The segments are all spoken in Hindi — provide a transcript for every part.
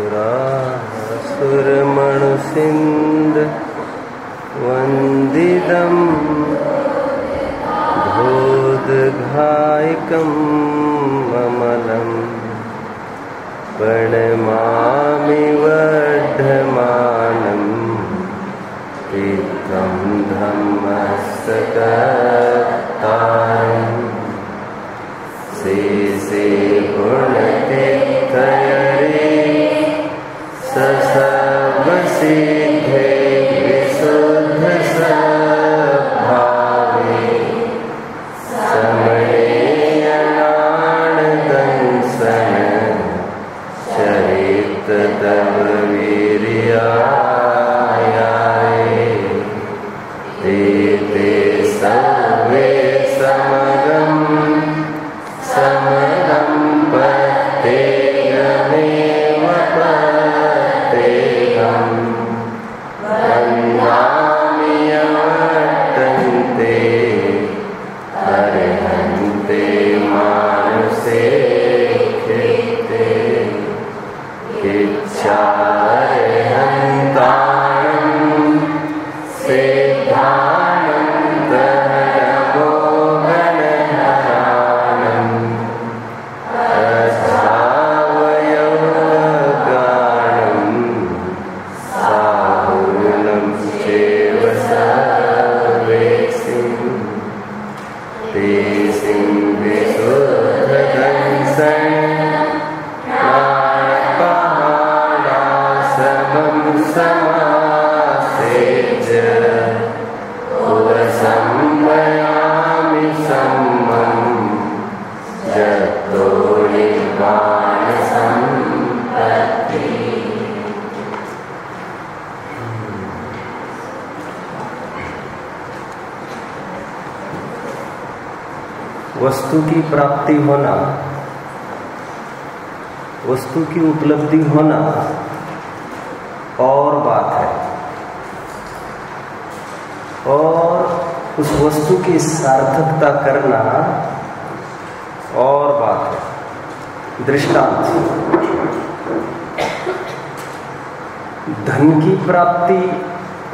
ससुरासुरमणुसिन्द वन्दिदम् भोदघायकम् ममलम् प्रणमामि वर्धमानम्। तीर्थं धम्मस्तकतारम् ते सिंविशुद्धदंसन् प्राप्ति होना, वस्तु की उपलब्धि होना और बात है। और उस वस्तु की सार्थकता करना और बात है। दृष्टांत। धन की प्राप्ति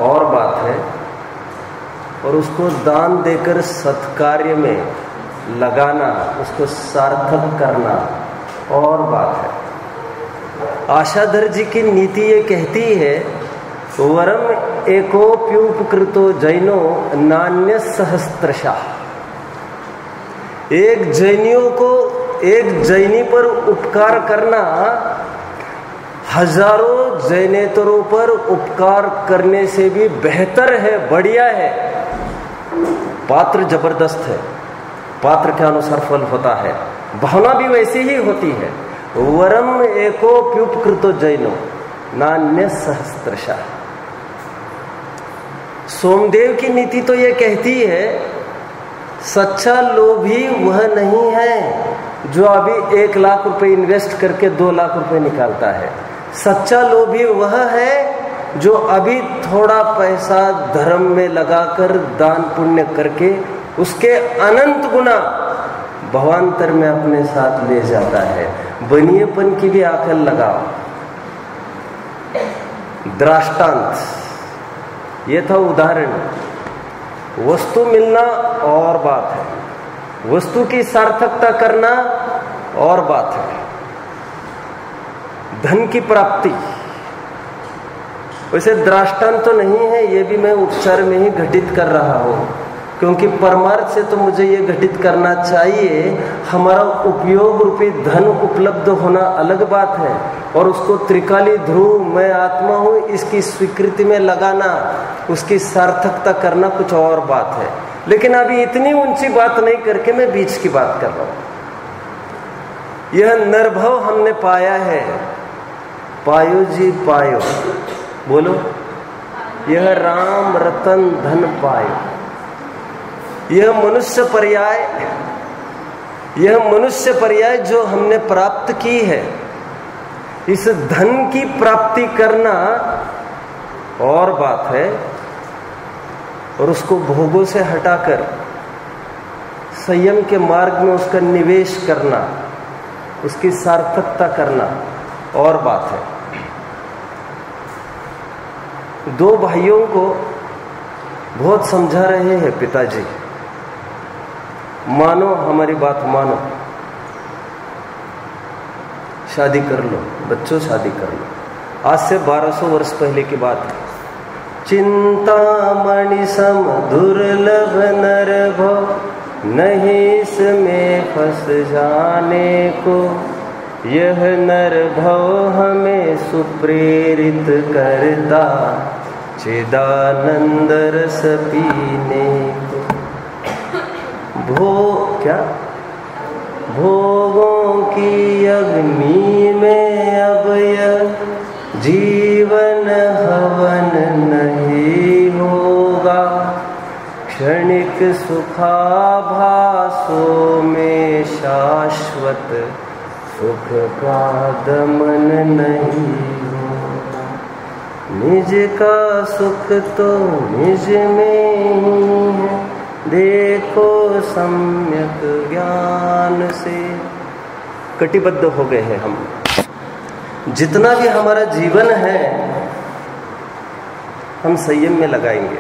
और बात है और उसको दान देकर सत्कार्य में लगाना, उसको सार्थक करना और बात है। आशाधर जी की नीति ये कहती है, वरम एकोप्युपकृतो जैनो नान्य सहस्त्रशा। एक जैनियों को एक जैनी पर उपकार करना, हज़ारों जैनेतरों पर उपकार करने से भी बेहतर है, बढ़िया है। पात्र ज़बरदस्त है। पात्र के अनुसार फल होता है। भावना भी वैसी ही होती है। वरम एकोप्युपकृतो जैनो, नान्य सहस्त्रशा। सोमदेव की नीति तो ये कहती है, सच्चा लोभी वह नहीं है जो अभी एक लाख रुपए इन्वेस्ट करके दो लाख रुपए निकालता है। सच्चा लोभी वह है जो अभी थोड़ा पैसा धर्म में लगाकर दान पुण्य करके उसके अनंत गुना भवान्तर में अपने साथ ले जाता है। बनिएपन की भी आकल लगाओ दृष्टांत ये था उदाहरण। वस्तु मिलना और बात है। वस्तु की सार्थकता करना और बात है। धन की प्राप्ति। वैसे दृष्टांत तो नहीं है, ये भी मैं उपचार में ही घटित कर रहा हूँ। क्योंकि परमार्थ से तो मुझे ये घटित करना चाहिए, हमारा उपयोग रूपी धन उपलब्ध होना अलग बात है, और उसको त्रिकाली ध्रुव, मैं आत्मा हूँ, इसकी स्वीकृति में लगाना, उसकी सार्थकता करना कुछ और बात है। लेकिन अभी इतनी ऊँची बात नहीं करके मैं बीच की बात कर रहा हूँ। यह निर्भव हमने पाया है। पायो जी, पायो। बोलो। यह राम रतन धन पायो। यह मनुष्य पर्याय यह मनुष्य पर्याय जो हमने प्राप्त की है, इस धन की प्राप्ति करना और बात है और उसको भोगों से हटाकर, संयम के मार्ग में उसका निवेश करना, उसकी सार्थकता करना और बात है। दो भाइयों को बहुत समझा रहे हैं पिताजी। मानो, हमारी बात मानो। शादी कर लो, बच्चों शादी कर लो। आज से 1200 वर्ष पहले की बात है। चिंता मणि सम दुर्लभ नर भव नहीं इसमें फंस जाने को। यह नर भव हमें सुप्रेरित करता, चिदानंद रस पीने भो, क्या? भोगों की अग्नि में अब यह जीवन हवन नहीं होगा। क्षणिक सुखाभासों में शाश्वत सुख का दमन नहीं होगा। निज का सुख तो निज में ही है। देखो सम्यक ज्ञान से। कटिबद्ध हो गए हैं हम। जितना भी हमारा जीवन है, हम संयम में लगाएँगे।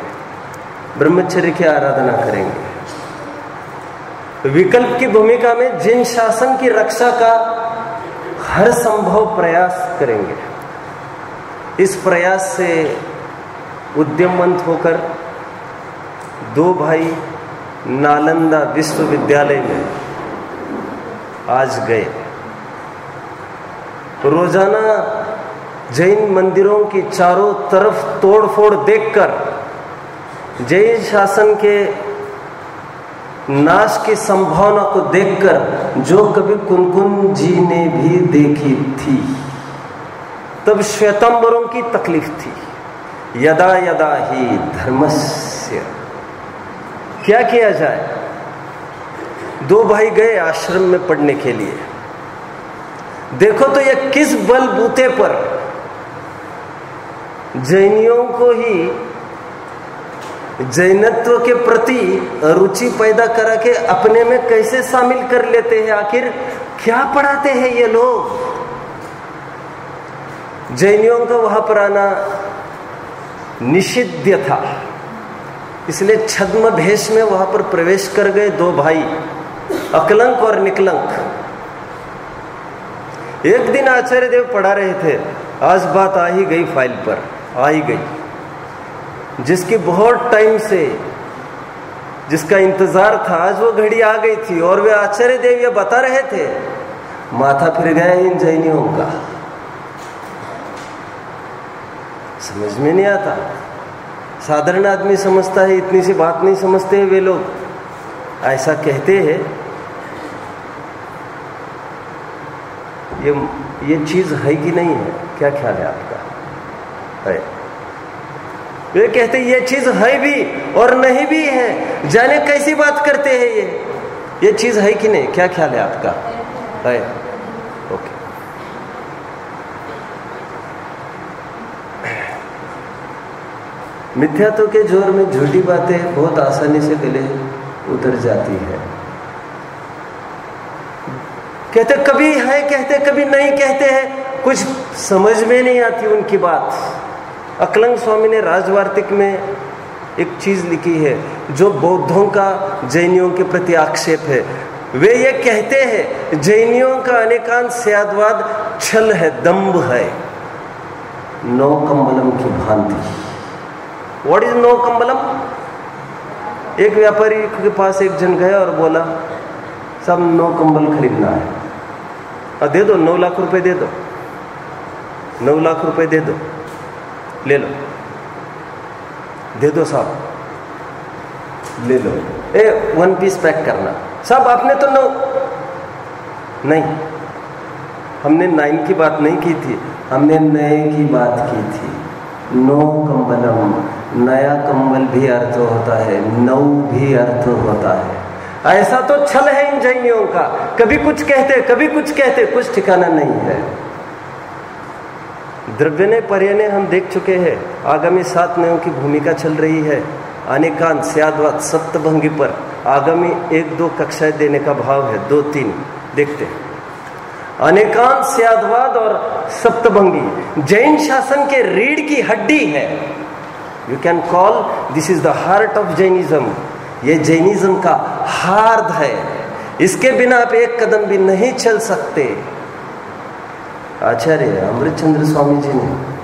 ब्रह्मचर्य की आराधना करेंगे। विकल्प की भूमिका में जिन शासन की रक्षा का हर संभव प्रयास करेंगे, इस प्रयास से उद्यमवंत होकर दो भाई नालंदा विश्वविद्यालय में आज गए। रोज़ाना जैन मंदिरों की चारों तरफ़ तोड़फोड़ देखकर जैन शासन के नाश की संभावना को देखकर जो कभी कुनकुन जी ने भी देखी थी, तब श्वेतंबरों की तकलीफ़ थी। यदा यदा ही धर्मस्य क्या किया जाए? दो भाई गए आश्रम में पढ़ने के लिए। देखो तो यह किस बल बूते पर। जैनियों को ही जैनत्व के प्रति रुचि पैदा करा के अपने में कैसे शामिल कर लेते हैं? आखिर क्या पढ़ाते हैं ये लोग? जैनियों का वहाँ पर आना निषिद्ध था। इसलिए छद्म भेष में वहाँ पर प्रवेश कर गए दो भाई, अकलंक और निकलंक। एक दिन आचार्य देव पढ़ा रहे थे, आज बात आ ही गई फ़ाइल पर, आ ही गई। जिसकी बहुत टाइम से, जिसका इंतज़ार था, आज वो घड़ी आ गई थी और वे आचार्य देव ये बता रहे थे, माथा फिर गया इन जैनियों का। समझ में नहीं आता? साधारण आदमी समझता है, इतनी सी बात नहीं समझते हैं वे लोग। ऐसा कहते हैं, ये ये चीज़ है कि नहीं है? क्या ख्याल है आपका? है। वे कहते ये चीज़ है भी और नहीं भी है। जाने कैसी बात करते हैं ये? ये चीज़ है कि नहीं? क्या ख्याल है आपका? है। मिथ्यात्व के ज़ोर में झूठी बातें बहुत आसानी से गले उतर जाती है। कहते कभी है, कहते कभी नहीं, कहते हैं। कुछ समझ में नहीं आती उनकी बात। अकलंग स्वामी ने राजवार्तिक में एक चीज़ लिखी है, जो बौद्धों का, जैनियों के प्रति आक्षेप है। वे ये कहते हैं, जैनियों का अनेकांत स्यादवाद छल है, दम्भ है। नौ कम्बलम की भांति। व्हाट इज़ नो कम्बलम एक व्यापारी के पास एक जन गया और बोला, सब नौ कंबल खरीदना है। और दे दो, नौ लाख रुपए दे दो। नौ लाख रुपए दे दो। ले लो। दे दो साहब ले लो। ए वन पीस पैक करना। साहब आपने तो नौ। नहीं। हमने नाइन की बात नहीं की थी। हमने नए की बात की थी। नो कंबलम नया कंबल भी अर्थ होता है नौ भी अर्थ होता है। ऐसा तो छल है इन जैनियों का। कभी कुछ कहते, कभी कुछ कहते, कुछ ठिकाना नहीं है। द्रव्य ने पर्य ने हम देख चुके हैं, आगामी सात नयों की भूमिका चल रही है। अनेकांत स्यादवाद सप्तभंगी पर आगामी एक दो कक्षाएँ देने का भाव है, दो तीन, देखते हैं। अनेकांत स्यादवाद और सप्तभंगी, जैन शासन के रीढ़ की हड्डी है। You can call this is the heart of Jainism ये जैनिज्म का हार्द है। इसके बिना आप एक कदम भी नहीं चल सकते। आचार्य अमृतचंद्र स्वामी जी ने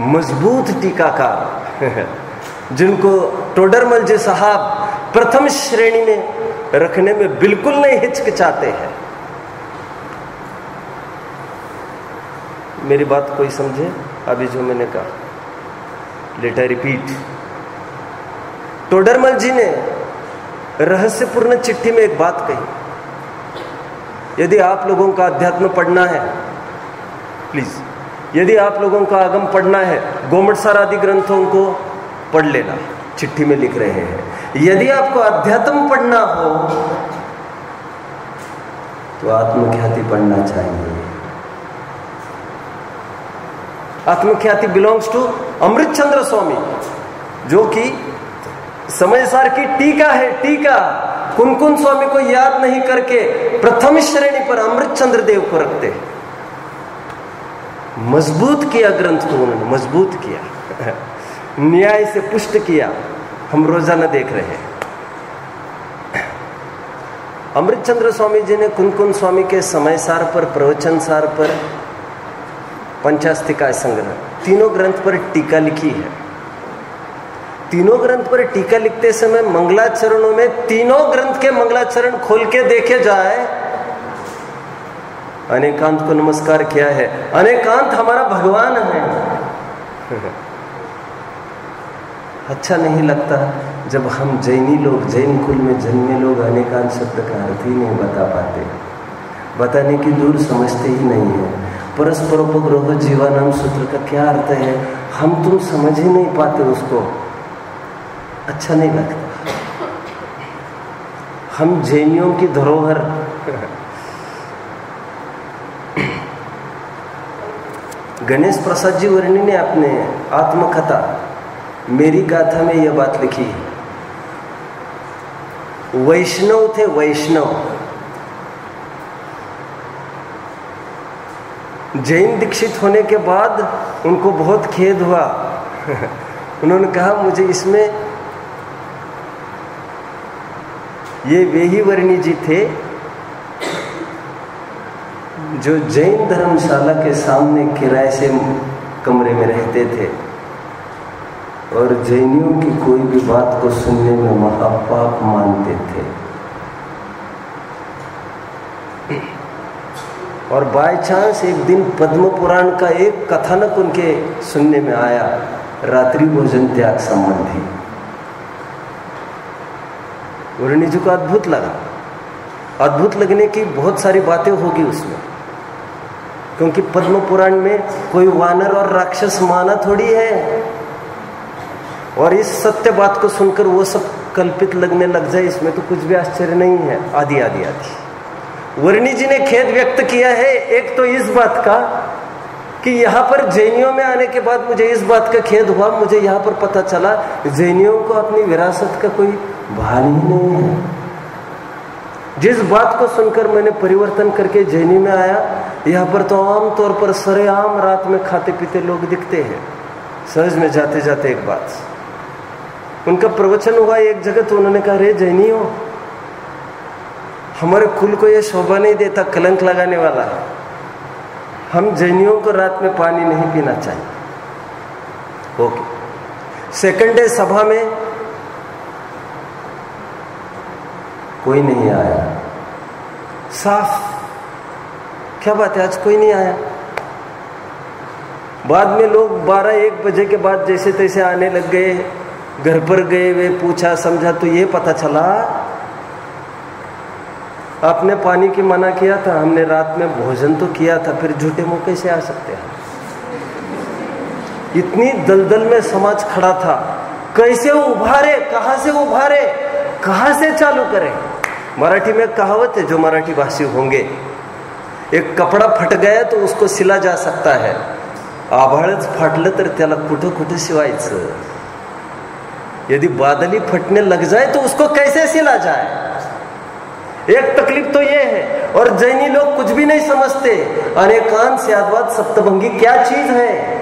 मज़बूत टीकाकार, जिनको टोडरमल जी साहब प्रथम श्रेणी में रखने में बिल्कुल नहीं हिचकिचाते हैं। मेरी बात कोई समझे? अभी जो मैंने कहा let I repeat Todarmal ji ने रहस्यपूर्ण चिट्ठी में एक बात कही। यदि आप लोगों का अध्यात्म पढ़ना है प्लीज़ यदि आप लोगों का आगम पढ़ना है, गोमट सार आदि ग्रंथों को पढ़ लेना, चिट्ठी में लिख रहे हैं। यदि आपको अध्यात्म पढ़ना हो तो आत्मख्याति पढ़ना चाहिए। आत्मख्याति बिलोंग्स टू अमृत चंद्र स्वामी, जो कि समय सार की टीका है, टीका कुनकुन स्वामी को याद नहीं करके प्रथम श्रेणी पर अमृत चंद्र देव को रखते मज़बूत किया ग्रंथ को उन्होंने, मज़बूत किया। न्याय से पुष्ट किया, हम रोज़ाना देख रहे हैं। अमृत चंद्र स्वामी जी ने कुनकुन स्वामी के समय सार पर प्रवचन सार पर पंचास्तिका संग्रह तीनों ग्रंथ पर टीका लिखी है। तीनों ग्रंथ पर टीका लिखते समय मंगलाचरणों में तीनों ग्रंथ के मंगलाचरण खोल के देखे जाए। अनेकांत को नमस्कार किया है। अनेकांत हमारा भगवान है। अच्छा नहीं लगता जब हम जैनी लोग, जैन कुल में जन्मे लोग अनेकांत शब्द का अर्थ ही नहीं बता पाते। बताने की दूर समझते ही नहीं है। परस्परोपग्रह जीवानाम सूत्र का क्या अर्थ है? हम तुम समझ ही नहीं पाते उसको। अच्छा नहीं लगता। हम जैनियों की धरोहर। गणेश प्रसाद जी वर्णी ने अपने आत्मकथा, मेरी गाथा में यह बात लिखी वैष्णव थे वैष्णव। जैन दीक्षित होने के बाद उनको बहुत खेद हुआ। उन्होंने कहा, मुझे इसमें ये वे ही वर्णी जी थे, जो जैन धर्मशाला के सामने किराए से कमरे में रहते थे। और जैनियों की कोई भी बात को सुनने में महापाप मानते थे। और बाय चांस एक दिन पद्म पुराण का एक कथानक उनके सुनने में आया, रात्रि भोजन त्याग संबंधी। वर्णी जी को अद्भुत लगा। अद्भुत लगने की बहुत सारी बातें होगी उसमें, क्योंकि पद्म पुराण में कोई वानर और राक्षस माना थोड़ी है। और इस सत्य बात को सुनकर वो सब कल्पित लगने लग जाए, इसमें तो कुछ भी आश्चर्य नहीं है। आदि आदि आदि। वर्णी जी ने खेद व्यक्त किया है, एक तो इस बात का कि यहाँ पर जैनियों में आने के बाद मुझे इस बात का खेद हुआ, मुझे यहाँ पर पता चला, जैनियों को अपनी विरासत का कोई भान ही नहीं है। जिस बात को सुनकर मैंने परिवर्तन करके जैनी में आया, यहाँ पर तो आम तौर पर सरेआम रात में खाते पीते लोग दिखते हैं। सहज में जाते जाते एक बात। उनका प्रवचन हुआ, एक जगह तो उन्होंने कहा, रे जैनी हो हमारे कुल को यह शोभा नहीं देता, कलंक लगाने वाला हम जैनियों को रात में पानी नहीं पीना चाहिए। ओके। सेकंड डे सभा में कोई नहीं आया। साफ़। क्या बात है? आज कोई नहीं आया। बाद में लोग 12 एक बजे के बाद जैसे तैसे आने लग गए। घर पर गए, वे पूछा, समझा तो ये पता चला आपने पानी की मना किया था, हमने रात में भोजन तो किया था, फिर झूठे मुँह कैसे आ सकते हैं? इतनी दलदल में समाज खड़ा था। कैसे उभारे, कहाँ से उभारे, कहाँ से चालू करें? मराठी में कहावत है, जो मराठी भाषी होंगे, एक कपडा फट गया तो उसको सिला जा सकता है। आभाळच फाटलं तर त्याला कुठं कुठं शिवायचं? यदि बादली फटने लग जाए तो उसको कैसे सिला जाए? एक तकलीफ़ तो ये है। और जैनी लोग कुछ भी नहीं समझते। अनेकांत सियादवाद सप्तभंगी क्या चीज़ है?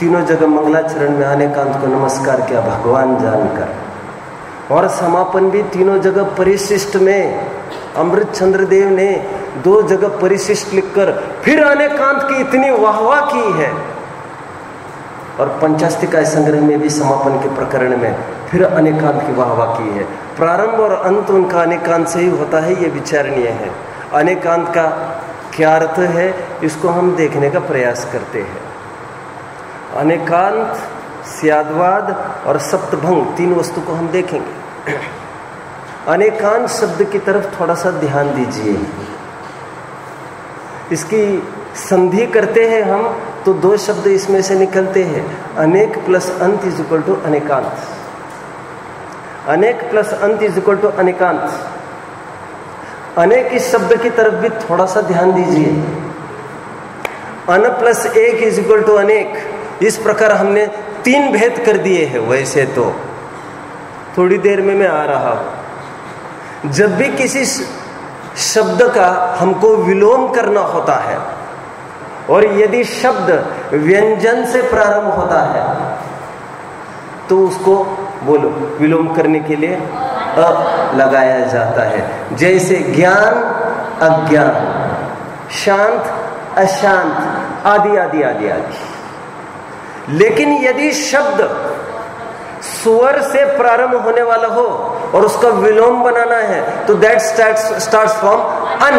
तीनों जगह मंगलाचरण में अनेकांत को नमस्कार किया, भगवान जानकर। और समापन भी तीनों जगह परिशिष्ट में। अमृत चंद्र देव ने दो जगह परिशिष्ट लिखकर फिर अनेकांत की इतनी वाहवा की है। और पंचास्तिका संग्रह में भी समापन के प्रकरण में फिर अनेकांत की वाहवा की है। प्रारंभ और अंत उनका अनेकांत से ही होता है, ये विचारणीय है। अनेकांत का क्या अर्थ है, इसको हम देखने का प्रयास करते हैं। अनेकांत, सियादवाद और सप्तभंग तीन वस्तु को हम देखेंगे। अनेकांत शब्द की तरफ़ थोड़ा सा ध्यान दीजिए। इसकी संधि करते हैं हम तो दो शब्द इसमें से निकलते हैं। अनेक प्लस अंत इज़ इक्वल टू अनेकांत। अनेक प्लस अंत इज़ इक्वल टू अनेकांत। अनेक इस शब्द की तरफ़ भी थोड़ा सा ध्यान दीजिए। अन प्लस एक इज़ इक्वल टू अनेक। इस प्रकार हमने तीन भेद कर दिए हैं, वैसे तो। थोड़ी देर में मैं आ रहा हूँ। जब भी किसी शब्द का हमको विलोम करना होता है और यदि शब्द व्यंजन से प्रारंभ होता है तो उसको बोलो, विलोम करने के लिए अ लगाया जाता है। जैसे ज्ञान, अज्ञान, शांत, अशांत, आदि आदि आदि आदि। लेकिन यदि शब्द स्वर से प्रारंभ होने वाला हो और उसका विलोम बनाना है तो दैट स्टार्ट स्टार्ट फ्रॉम अन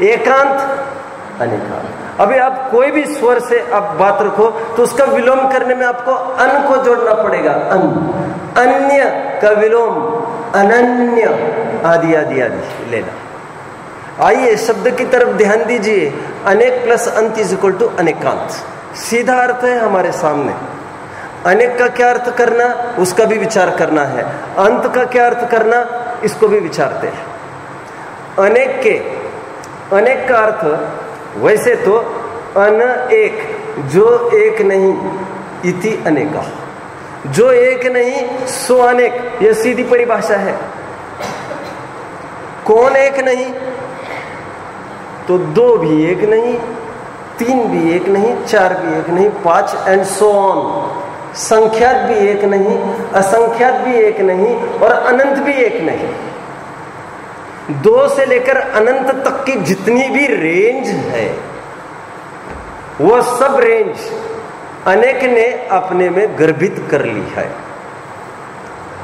एकांत अनेकांत। अभी आप कोई भी स्वर से आप बात रखो तो उसका विलोम करने में आपको अन को जोड़ना पड़ेगा। अन। अन्य का विलोम, अनन्य। आदि आदि आदि। लेना। आइए शब्द की तरफ़ ध्यान दीजिए। अनेक प्लस अंत इज़ इक्वल टू अनेकांत। सीधा अर्थ है हमारे सामने। अनेक का क्या अर्थ करना? उसका भी विचार करना है। अंत का क्या अर्थ करना? इसको भी विचारते हैं। अनेक के अनेक का अर्थ, वैसे तो अन एक, जो एक नहीं, इति अनेका। जो एक नहीं, सो अनेक, यह सीधी परिभाषा है। कौन एक नहीं? तो दो भी एक नहीं, तीन भी एक नहीं, चार भी एक नहीं, पाँच एंड सो ऑन संख्यात भी एक नहीं, असंख्यात भी एक नहीं, और अनंत भी एक नहीं। दो से लेकर अनंत तक की जितनी भी रेंज है, वो सब रेंज अनेक ने अपने में गर्भित कर ली है।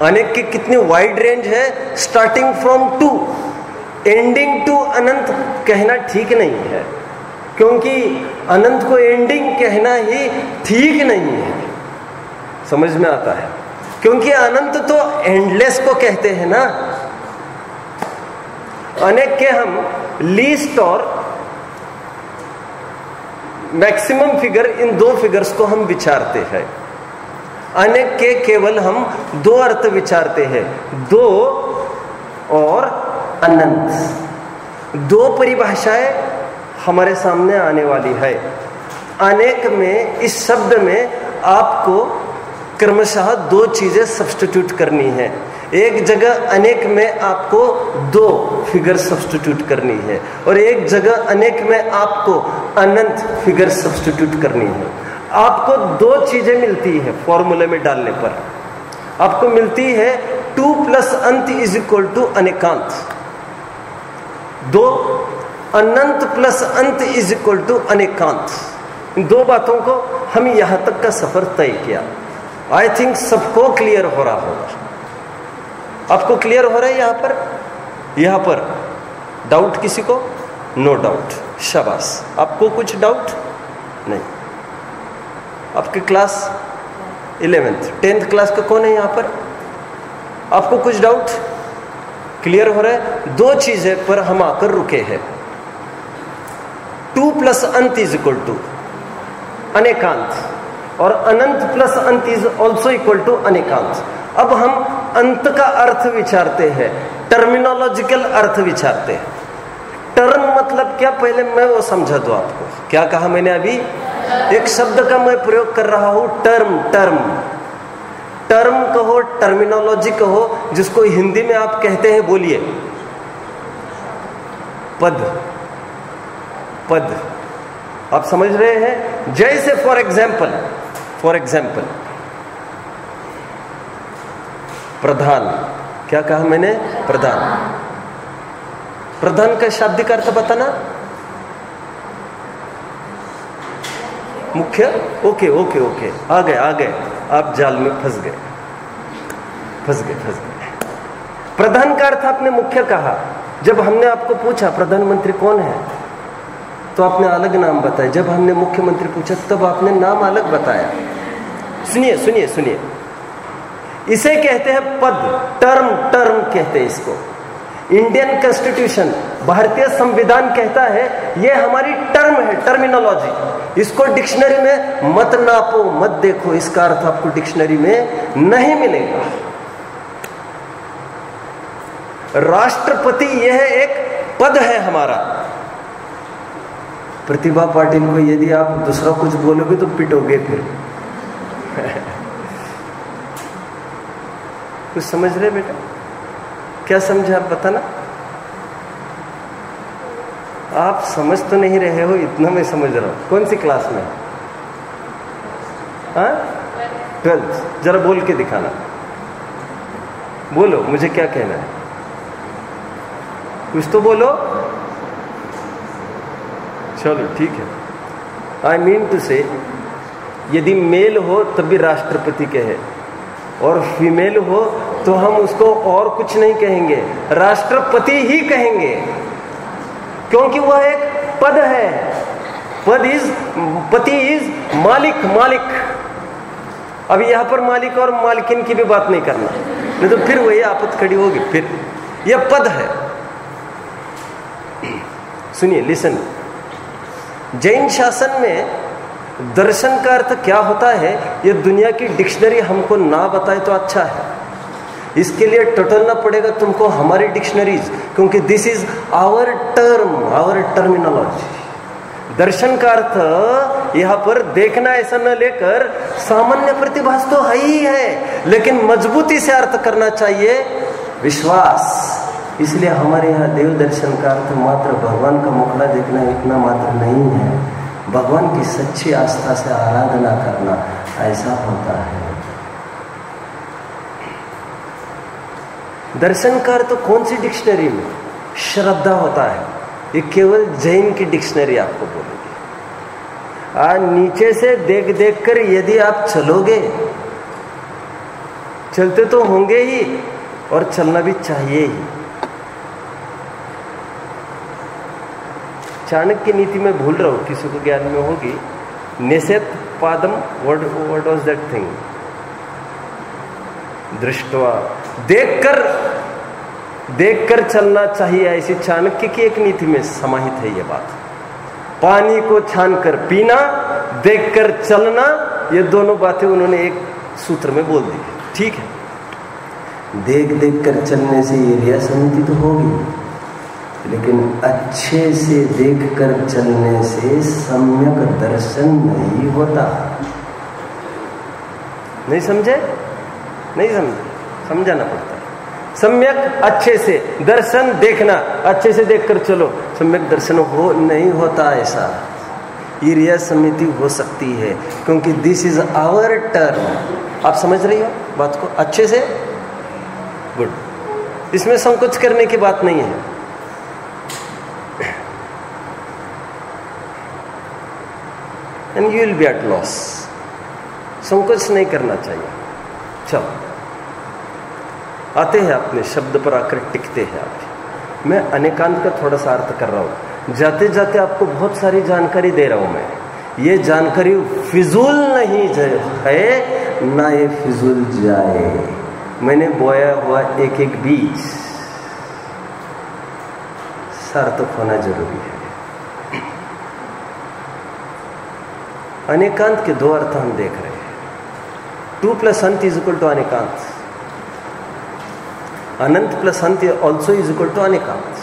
अनेक की कितनी वाइड रेंज है starting from two ending to अनंत कहना ठीक नहीं है, क्योंकि अनंत को एंडिंग कहना ही ठीक नहीं है। समझ में आता है? क्योंकि अनंत तो एंडलेस को कहते हैं ना अनेक के हम लीस्ट और मैक्सिमम फिगर इन दो फिगर्स को हम विचारते हैं। अनेक के केवल हम दो अर्थ विचारते हैं। दो और अनंत। दो परिभाषाएँ हमारे सामने आने वाली है। अनेक में, इस शब्द में आपको क्रमशः दो चीज़ें सब्सटीट्यूट करनी है। एक जगह अनेक में आपको दो फिगर सब्सटीट्यूट करनी है और एक जगह अनेक में आपको अनंत फिगर सब्सटीट्यूट करनी है। आपको दो चीज़ें मिलती है फॉर्मूले में डालने पर। आपको मिलती है टू प्लस अंत इज़ इक्वल टू अनेकांत। दो अनंत प्लस अंत इज़ इक्वल टू अनेकांत। इन दो बातों को हम यहाँ तक का सफ़र तय किया। आई थिंक सबको क्लियर हो रहा होगा। आपको क्लियर हो रहा है यहाँ पर? यहाँ पर। डाउट किसी को? नो डाउट शाबाश। आपको कुछ डाउट नहीं। आपकी क्लास इलेवेंथ टेंथ क्लास का कौन है यहाँ पर? आपको कुछ डाउट क्लियर हो रहा है? दो चीज़ें पर हम आकर रुके हैं। टू प्लस अंत इज़ इक्वल टू अनेकांत। और अनंत प्लस अंत इज़ ऑल्सो इक्वल टू अनेकांत। अब हम अंत का अर्थ विचारते हैं टर्मिनोलॉजिकल अर्थ विचारते हैं। टर्म मतलब क्या? पहले मैं वो समझा दू आपको। क्या कहा मैंने अभी? एक शब्द का मैं प्रयोग कर रहा हूँ टर्म टर्म टर्म कहो टर्मिनोलॉजी कहो, जिसको हिंदी में आप कहते हैं, बोलिए। पद। पद। आप समझ रहे हैं? जैसे फॉर एग्ज़ाम्पल फॉर एग्ज़ाम्पल प्रधान। क्या कहा मैंने? प्रधान। प्रधान का शाब्दिक अर्थ बताना। मुख्य? Okay okay okay. आ गए आ गए। आप जाल में फंस गए। फंस गए फंस गए। प्रधान का अर्थ आपने मुख्य कहा। जब हमने आपको पूछा, प्रधानमंत्री कौन है? तो आपने अलग नाम बताया। जब हमने मुख्यमंत्री पूछा, तब आपने नाम अलग बताया। सुनिए सुनिए सुनिए। इसे कहते हैं पद टर्म टर्म कहते हैं इसको। इंडियन कॉन्स्टिट्यूशन भारतीय संविधान कहता है, ये हमारी टर्म है टर्मिनोलॉजी इसको डिक्शनरी में मत नापो, मत देखो, इसका अर्थ आपको डिक्शनरी में नहीं मिलेगा। राष्ट्रपति, यह एक पद है हमारा। प्रतिभा पाटिल को यदि आप दूसरा कुछ बोलोगे तो पिटोगे फिर। कुछ समझ रहे बेटा? क्या समझे आप बताना? आप समझ तो नहीं रहे हो, इतना मैं समझ रहा हूँ। कौन सी क्लास में? ट्वेल्थ जरा बोल के दिखाना। बोलो, मुझे क्या कहना है? कुछ तो बोलो। चलो, ठीक है। आई मीन टू से यदि मेल हो, तब भी राष्ट्रपति कहे और फीमेल हो तो हम उसको और कुछ नहीं कहेंगे। राष्ट्रपति ही कहेंगे। क्योंकि वह एक पद है। पद इज़ पति इज़ मालिक मालिक। अभी यहाँ पर मालिक और मालिकिन की भी बात नहीं करना। नहीं तो फिर वही आपत खड़ी होगी, फिर। यह पद है। सुनिए लिसन जैन शासन में दर्शन का अर्थ क्या होता है? ये दुनिया की डिक्शनरी हमको ना बताए तो अच्छा है। इसके लिए टटलना पड़ेगा तुमको हमारी डिक्शनरीज, क्योंकि this is our term our terminology दर्शन का अर्थ यहाँ पर देखना ऐसा न लेकर सामान्य प्रतिभास तो है ही है, लेकिन मजबूती से अर्थ करना चाहिए विश्वास। इसलिए हमारे यहाँ देव दर्शन का अर्थ मात्र भगवान का मुखड़ा देखना इतना मात्र नहीं है। भगवान की सच्ची आस्था से आराधना करना ऐसा होता है। दर्शन का अर्थ कौन सी डिक्शनरी में? श्रद्धा होता है। ये केवल जैन की डिक्शनरी आपको बोलेगी। आ नीचे से देख देख कर यदि आप चलोगे, चलते तो होंगे ही और चलना भी चाहिए ही। चाणक्य नीति में भूल रहा हूँ किसी को ज्ञान में होगी। निषेध पादम what what was that thing दृष्टवा। देखकर देखकर चलना चाहिए ऐसी चाणक्य की एक नीति में समाहित है यह बात। पानी को छान कर पीना, देखकर चलना, ये दोनों बातें उन्होंने एक सूत्र में बोल दी। ठीक है? देख देख कर चलने से एरिया समिति तो होगी। लेकिन अच्छे से देख कर चलने से सम्यक दर्शन नहीं होता। नहीं समझे? नहीं समझे? समझाना पड़ता सम्यक अच्छे से दर्शन देखना, अच्छे से देखकर चलो, सम्यक दर्शन हो, नहीं होता ऐसा। ईरिया समिति हो सकती है, क्योंकि दिस इज़ आवर टर्न आप समझ रही हो बात को? अच्छे से? गुड इसमें संकोच करने की बात नहीं है। And you will be at loss संकोच नहीं करना चाहिए। चलो। आते हैं अपने शब्द पर आकर टिकते हैं आप। मैं अनेकांत का थोड़ा सा अर्थ कर रहा हूँ। जाते जाते आपको बहुत सारी जानकारी दे रहा हूँ मैं। ये जानकारी फिजूल नहीं है, ना ये फिजूल जाए। मैंने बोया हुआ एक एक बीज। सार्थक होना ज़रूरी है। अनेकांत के दो अर्थ हम देख रहे हैं। टू प्लस अंत इज़ इक्वल टू अनेकांत। अनंत प्लस अंत ऑल्सो इज़ इक्वल टू अनेकांत।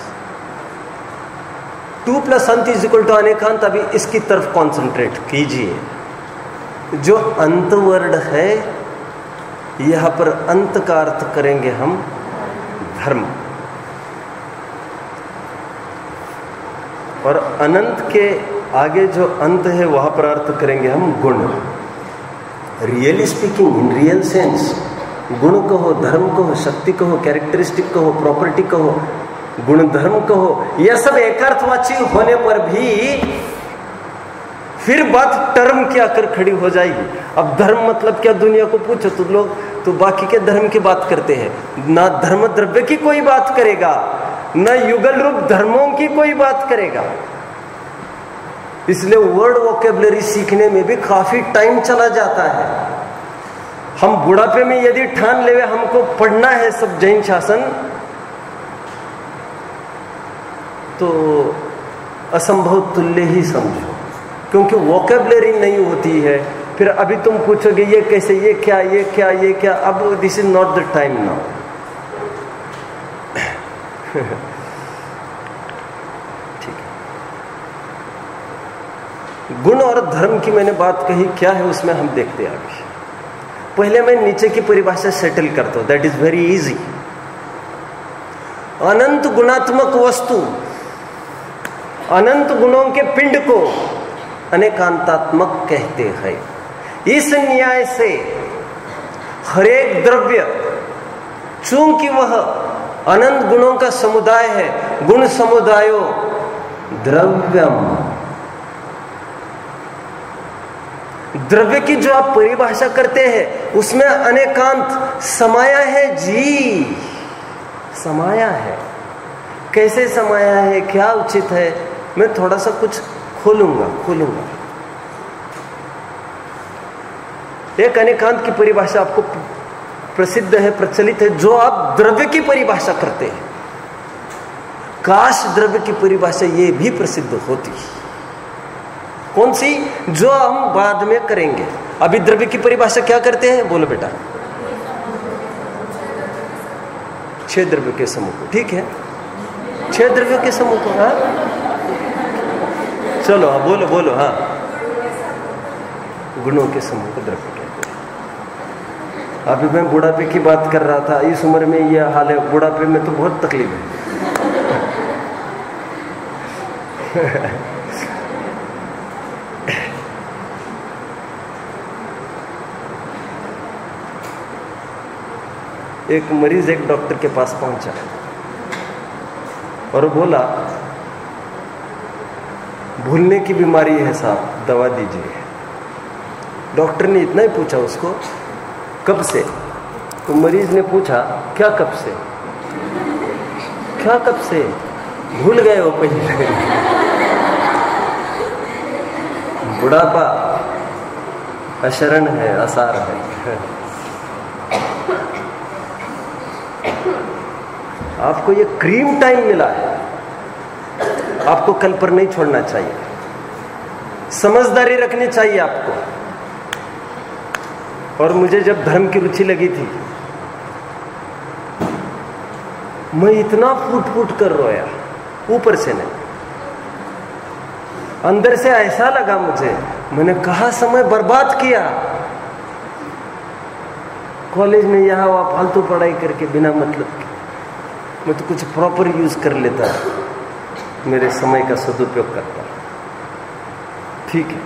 टू प्लस अंत इज़ इक्वल टू अनेकांत, अभी इसकी तरफ़ कॉन्सेंट्रेट कीजिए। जो अंत वर्ड है, यहाँ पर अंत का अर्थ करेंगे हम धर्म। और अनंत के आगे जो अंत है, वहाँ पर अर्थ करेंगे हम गुण। Really speaking in real sense गुण कहो, धर्म कहो, शक्ति कहो कैरेक्टरिस्टिक कहो प्रॉपर्टी कहो गुण धर्म कहो, यह सब एकार्थवाची होने पर भी फिर बात टर्म क्या आकर खड़ी हो जाएगी। अब धर्म मतलब क्या? दुनिया को पूछो तो लोग तो बाकी के धर्म की बात करते हैं। ना धर्म द्रव्य की कोई बात करेगा, ना युगल रूप धर्मों की कोई बात करेगा। इसलिए वर्ड वोकेबलरी सीखने में भी काफ़ी टाइम चला जाता है। हम बुढ़ापे में यदि ठान ले हमको पढ़ना है सब जैन शासन तो असंभव तुल्य ही समझो, क्योंकि वोकेबलरी नहीं होती है। फिर अभी तुम पूछोगे, ये कैसे, ये क्या ये क्या ये क्या? अब this is not the time now ठीक है गुण और धर्म की मैंने बात कही, क्या है उसमें हम देखते हैं अभी पहले मैं नीचे की परिभाषा सेटल करता हूँ। दैट इज़ वेरी इजी अनंत गुणात्मक वस्तु, अनंत गुणों के पिंड को अनेकांतात्मक कहते हैं। इस न्याय से हरेक द्रव्य, चूँकि वह अनंत गुणों का समुदाय है, गुण समुदायों द्रव्यम। द्रव्य की जो आप परिभाषा करते हैं, उसमें अनेकांत समाया है जी। समाया है। कैसे समाया है? क्या उचित है? मैं थोड़ा सा कुछ खोलूँगा खोलूँगा। एक अनेकांत की परिभाषा आपको प्रसिद्ध है, प्रचलित है, जो आप द्रव्य की परिभाषा करते हैं। काश द्रव्य की परिभाषा ये भी प्रसिद्ध होती। कौन सी? जो हम बाद में करेंगे। अभी द्रव्य की परिभाषा क्या करते हैं? बोलो बेटा। छह द्रव्य के समूह को। ठीक है? छह द्रव्य के समूह को हाँ? चलो हाँ बोलो बोलो हाँ। गुणों के समूह को द्रव्य कहते हैं। अभी मैं बुढ़ापे की बात कर रहा था। इस उम्र में यह हाल है। बुढ़ापे में तो बहुत तकलीफ़ है। एक मरीज़ एक डॉक्टर के पास पहुँचा और बोला, भूलने की बीमारी है साहब, दवा दीजिए। डॉक्टर ने इतना ही पूछा उसको, कब से? तो मरीज़ ने पूछा, क्या कब से? क्या कब से? भूल गए वो पहले। बुढ़ापा, अशरण है, असार है। आपको ये क्रीम टाइम मिला है। आपको कल पर नहीं छोड़ना चाहिए। समझदारी रखनी चाहिए आपको। और मुझे जब धर्म की रुचि लगी थी, मैं इतना फूट फूट कर रोया, ऊपर से नहीं। अंदर से ऐसा लगा मुझे, मैंने कहा, समय बर्बाद किया। कॉलेज में यहाँ वहाँ फालतू पढ़ाई करके बिना मतलब के मैं तो कुछ प्रॉपर यूज़ कर लेता, मेरे समय का सदुपयोग करता। ठीक है।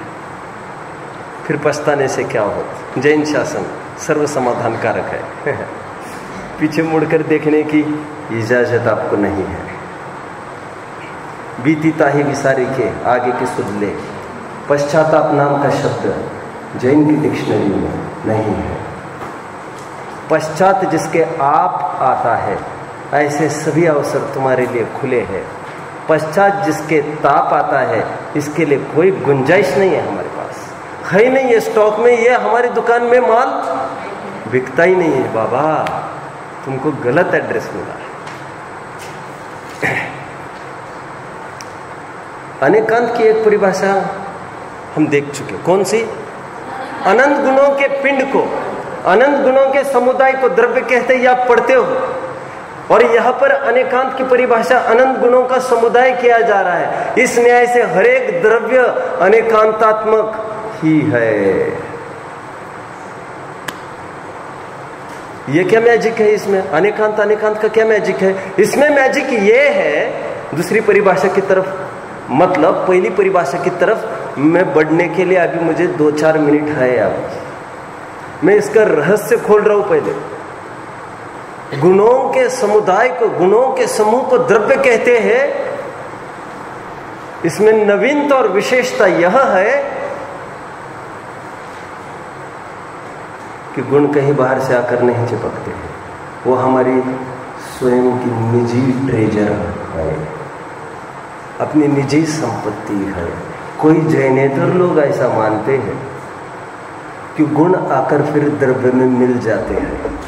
फिर पछताने से क्या होता? जैन शासन सर्व समाधान कारक है। पीछे मुड़कर देखने की इजाज़त आपको नहीं है। बीती ताही विसारी के आगे की सुध ले। पश्चाताप नाम का शब्द जैन की डिक्शनरी में नहीं है। पश्चात जिसके आप आता है, ऐसे सभी अवसर तुम्हारे लिए खुले हैं। पश्चात जिसके ताप आता है, इसके लिए कोई गुंजाइश नहीं है हमारे पास। है नहीं है स्टॉक में, ये हमारी दुकान में माल। बिकता ही नहीं है, बाबा। तुमको गलत एड्रेस मिला है। अनेकांत की एक परिभाषा हम देख चुके कौन सी? अनंत गुणों के पिंड को। अनंत गुणों के समुदाय को द्रव्य कहते आप पढ़ते हो। और यहाँ पर अनेकांत की परिभाषा अनंत गुणों का समुदाय किया जा रहा है। इस न्याय से हरेक द्रव्य अनेकांतात्मक ही है। ये क्या मैजिक है इसमें? अनेकांत अनेकांत का क्या मैजिक है? इसमें मैजिक ये है, दूसरी परिभाषा की तरफ़ मतलब पहली परिभाषा की तरफ़ मैं बढ़ने के लिए अभी मुझे दो चार मिनट है अब। मैं इसका रहस्य खोल रहा हूँ पहले। गुणों के समुदाय को, गुणों के समूह को द्रव्य कहते हैं। इसमें नवीनता और विशेषता यह है कि गुण कहीं बाहर से आकर नहीं चिपकते हैं। वो हमारी स्वयं की निजी ट्रेजर है। अपनी निजी संपत्ति है। कोई जैनेतर लोग ऐसा मानते हैं। कि गुण आकर फिर द्रव्य में मिल जाते हैं।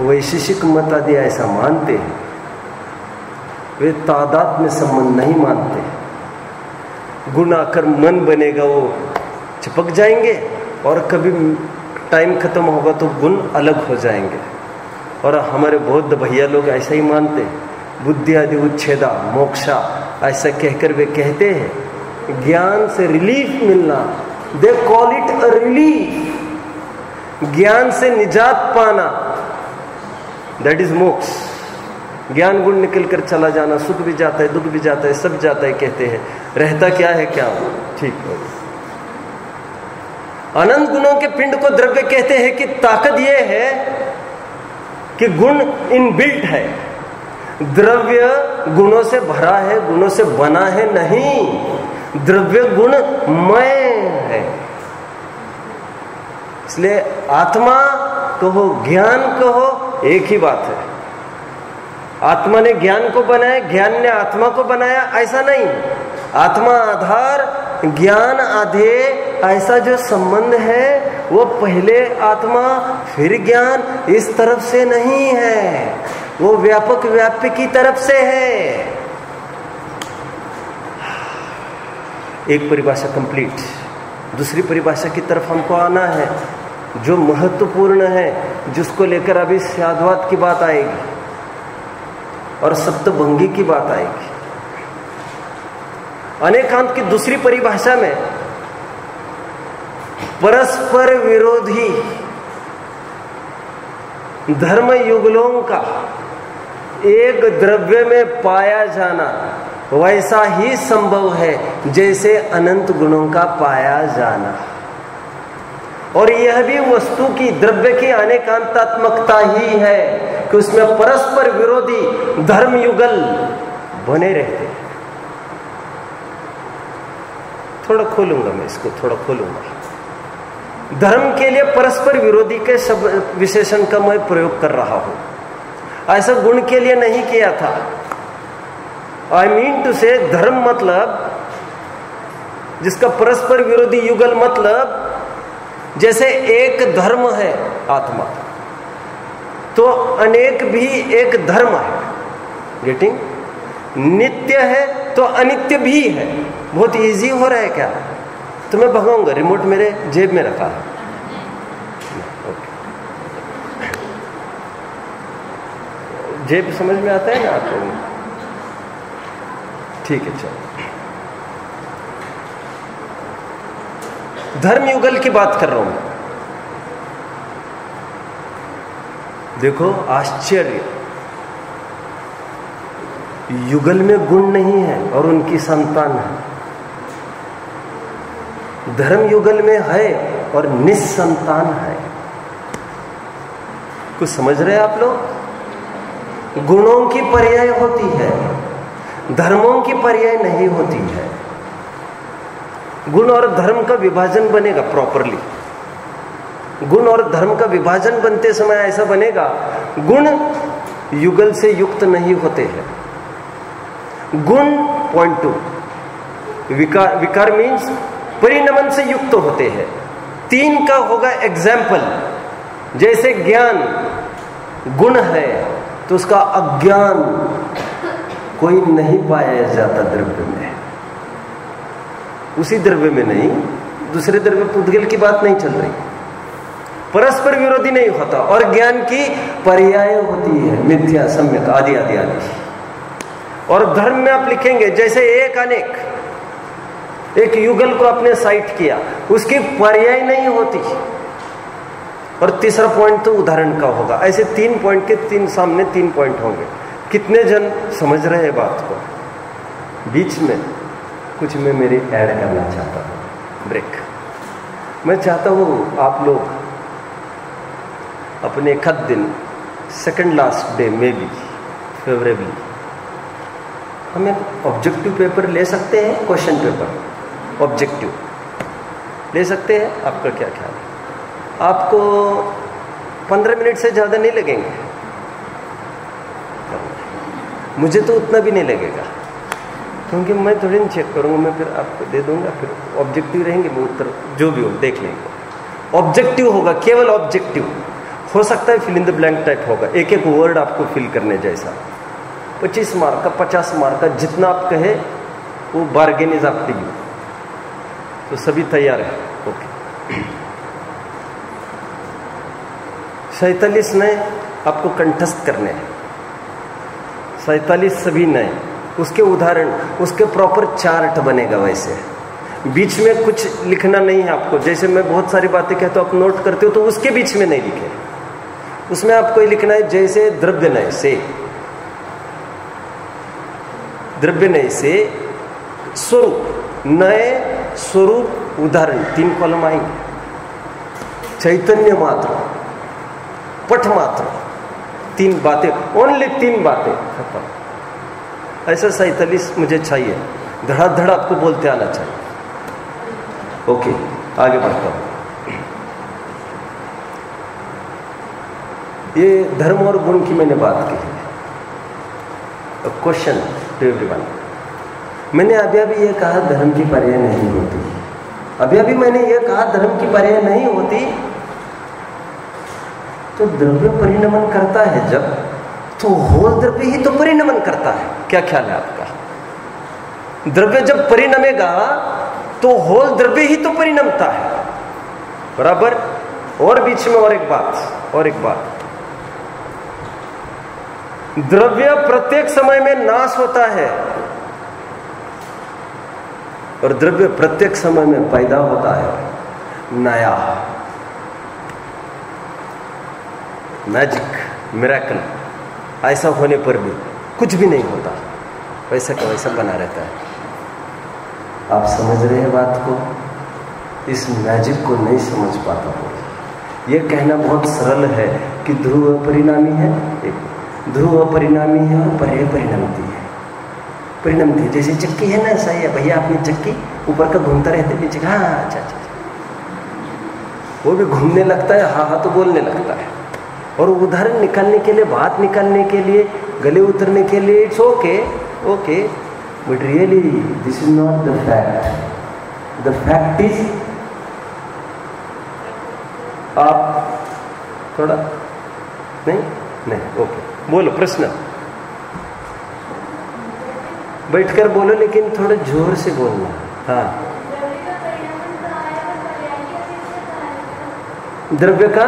वैशिषिक मत आदि ऐसा मानते हैं। वे तादाद में संबंध नहीं मानते। गुण आकर मन बनेगा, वो चिपक जाएँगे और कभी टाइम खत्म होगा तो गुण अलग हो जाएँगे। और हमारे बौद्ध भैया लोग ऐसा ही मानते हैं। बुद्धि आदि उच्छेदा, मोक्षा, ऐसा कहकर वे कहते हैं, ज्ञान से रिलीफ मिलना they call it a relief ज्ञान से निजात पाना। दैट इज़ मोक्ष। ज्ञान गुण निकल कर चला जाना, सुख भी जाता है, दुख भी जाता है, सब जाता है, कहते हैं। रहता क्या है, क्या? ठीक है। अनंत गुणों के पिंड को द्रव्य कहते हैं कि ताकत यह है कि गुण इन बिल्ट है। द्रव्य गुणों से भरा है, गुणों से बना है, नहीं। द्रव्य गुण मय है। इसलिए आत्मा कहो, ज्ञान कहो, एक ही बात है। आत्मा ने ज्ञान को बनाया, ज्ञान ने आत्मा को बनाया, ऐसा नहीं। आत्मा आधार, ज्ञान आधे ऐसा जो संबंध है, वो पहले आत्मा, फिर ज्ञान, इस तरफ़ से नहीं है। वो व्यापक व्याप्य की तरफ़ से है। एक परिभाषा कंप्लीट दूसरी परिभाषा की तरफ़ हमको आना है। जो महत्वपूर्ण है, जिसको लेकर अभी साधवाद की बात आएगी और सप्तभंगी की बात आएगी। अनेकांत की दूसरी परिभाषा में परस्पर विरोधी धर्म युगलों का एक द्रव्य में पाया जाना वैसा ही संभव है, जैसे अनंत गुणों का पाया जाना। और यह भी वस्तु की द्रव्य की अनेकांतात्मकता ही है कि उसमें परस्पर विरोधी धर्म युगल बने रहते थोड़ा खोलूँगा मैं इसको, थोड़ा खोलूँगा। धर्म के लिए परस्पर विरोधी के शब्द विशेषण का मैं प्रयोग कर रहा हूँ। ऐसा गुण के लिए नहीं किया था। आई मीन टू से धर्म मतलब जिसका परस्पर विरोधी युगल मतलब जैसे एक धर्म है आत्मा तो अनेक भी एक धर्म है। गेटिंग नित्य है तो अनित्य भी है। बहुत इजी हो रहा है क्या? तो मैं भगाऊँगा रिमोट मेरे जेब में रखा है। जेब समझ में आता है ना आपको? ठीक है, चलो। धर्म युगल की बात कर रहा हूँ देखो, आश्चर्य। युगल में गुण नहीं है और उनकी संतान है। धर्म युगल में है और निसंतान है। कुछ समझ रहे हैं आप लोग? गुणों की पर्याय होती है, धर्मों की पर्याय नहीं होती है। गुण और धर्म का विभाजन बनेगा प्रॉपरली गुण और धर्म का विभाजन बनते समय ऐसा बनेगा, गुण युगल से युक्त नहीं होते हैं। गुण पॉइंट टू विकार विकार मीन्स परिणमन से युक्त होते हैं। तीन का होगा एग्ज़ाम्पल जैसे ज्ञान, गुण है तो उसका अज्ञान कोई नहीं पाया जाता द्रव्य में। उसी द्रव्य में नहीं, दूसरे द्रव्य पुद्गल की बात नहीं चल रही। परस्पर विरोधी नहीं होता, और ज्ञान की पर्याय होती है, मिथ्या, सम्यक, आदि आदि आदि। और धर्म में आप लिखेंगे, जैसे एक अनेक, एक युगल को आपने साइट किया, उसकी पर्याय नहीं होती। और तीसरा पॉइंट तो उदाहरण का होगा, ऐसे तीन पॉइंट के तीन सामने तीन पॉइंट होंगे। कितने जन समझ रहे हैं बात को? बीच में। कुछ मैं मेरी ऐड करना चाहता हूँ। ब्रेक मैं चाहता हूँ आप लोग अपने एक दिन सेकंड लास्ट डे में भी फेवरेबली हम एक ऑब्जेक्टिव पेपर ले सकते हैं क्वेश्चन पेपर ऑब्जेक्टिव ले सकते हैं? आपका क्या ख्याल है? आपको पंद्रह मिनट से ज़्यादा नहीं लगेंगे? मुझे तो उतना भी नहीं लगेगा। क्योंकि मैं थोड़ी नहीं चेक करूँगा, मैं फिर आपको दे दूँगा, फिर ऑब्जेक्टिव रहेंगे वो उत्तर जो भी हो, देख लेंगे। ऑब्जेक्टिव होगा, केवल ऑब्जेक्टिव हो सकता है fill in the blank type होगा एक एक वर्ड आपको फिल करने जैसा। पच्चीस मार्क का, पचास मार्क का, जितना आप कहे, वो बार्गेन इज़ आपकी तो सभी तैयार है? ओके सैतालीस नए आपको कंठस्थ करने हैं। सैतालीस सभी नए। उसके उदाहरण, उसके प्रॉपर चार्ट बनेगा वैसे। बीच में कुछ लिखना नहीं है आपको। जैसे मैं बहुत सारी बातें कहता हूँ, आप नोट करते हो तो उसके बीच में नहीं लिखे। उसमें आपको लिखना है, जैसे द्रव्य नय से। द्रव्य नए से स्वरूप। नए स्वरूप उदाहरण, तीन कॉलम आएँगे। चैतन्य मात्र पठ मात्र, तीन बातें ओनली तीन बातें। ऐसा सैतालीस मुझे चाहिए। धड़ाधड़ आपको बोलते आना चाहिए। ओके, आगे बढ़ता हूँ। ये धर्म और गुण की मैंने बात की है। क्वेश्चन टू मैंने अभी अभी ये कहा धर्म की पर्याय नहीं होती। अभी अभी मैंने ये कहा धर्म की पर्याय नहीं होती। तो द्रव्य परिणमन करता है जब तो होल द्रव्य ही तो परिणमन करता है। क्या ख्याल है आपका? द्रव्य जब परिणमेगा तो होल द्रव्य ही तो परिणमता है। बराबर? और बीच में और एक बात, और एक बात। द्रव्य प्रत्येक समय में नाश होता है, और द्रव्य प्रत्येक समय में पैदा होता है। नया। मैजिक, मिराकल, ऐसा होने पर भी। कुछ भी नहीं होता। वैसा का वैसा बना रहता है। आप समझ रहे हैं बात को? इस मैजिक को नहीं समझ पाता हूँ। ये कहना बहुत सरल है कि ध्रुव परिणामी है। एक ध्रुव परिणामी है और पर्य परिणमती है। परिणमती जैसे चक्की है ना, सही है। भैया, आपने चक्की ऊपर का घूमता रहते नीचे हाँ अच्छा अच्छा। वो भी घूमने लगता है हाँ हाँ तो बोलने लगता है। और उदाहरण निकालने के लिए, बात निकालने के लिए गले उतरने के लिए it's okay okay but really this is not the fact the fact is आप थोड़ा नहीं नहीं ओके बोलो प्रश्न। बैठकर बोलो लेकिन थोड़ा ज़ोर से बोलना। हाँ। द्रव्य का?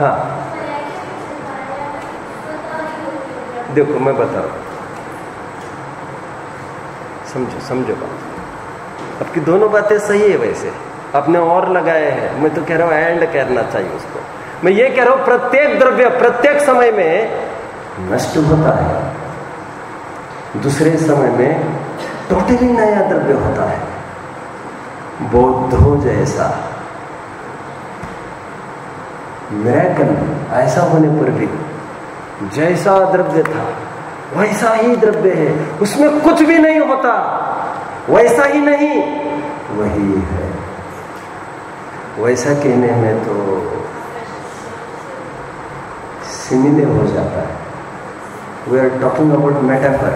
हाँ। देखो, मैं बता रहा समझो समझो बात। आपकी दोनों बातें सही है वैसे। आपने और लगाए हैं। मैं तो कह रहा हूँ एंड करना चाहिए उसको। मैं ये कह रहा हूँ, प्रत्येक द्रव्य, प्रत्येक समय में नष्ट होता है। दूसरे समय में टोटली नया द्रव्य होता है। बौद्धों जैसा। मैकन ऐसा होने पर भी जैसा द्रव्य था, वैसा ही द्रव्य है। उसमें कुछ भी नहीं होता, वैसा ही नहीं, वही है। वैसा कहने में तो सिमिले हो जाता है। We are talking about metaphor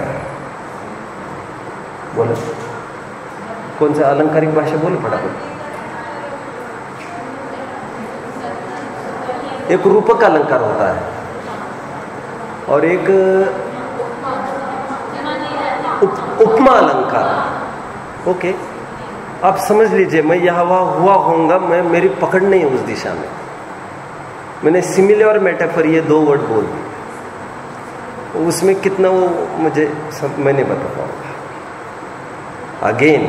बोलो। कौन सा अलंकारिक भाषा बोलो फटाफट। एक रूपक अलंकार होता है। और एक उप, उपमा अलंकार। ओके आप समझ लीजिए मैं यहाँ वहाँ हुआ होऊँगा मैं मेरी पकड़ नहीं उस दिशा में। मैंने सिमिले और मेटाफर ये दो वर्ड बोल दिए। उसमें कितना वो मुझे सब मैं नहीं बता पाऊँगा अगेन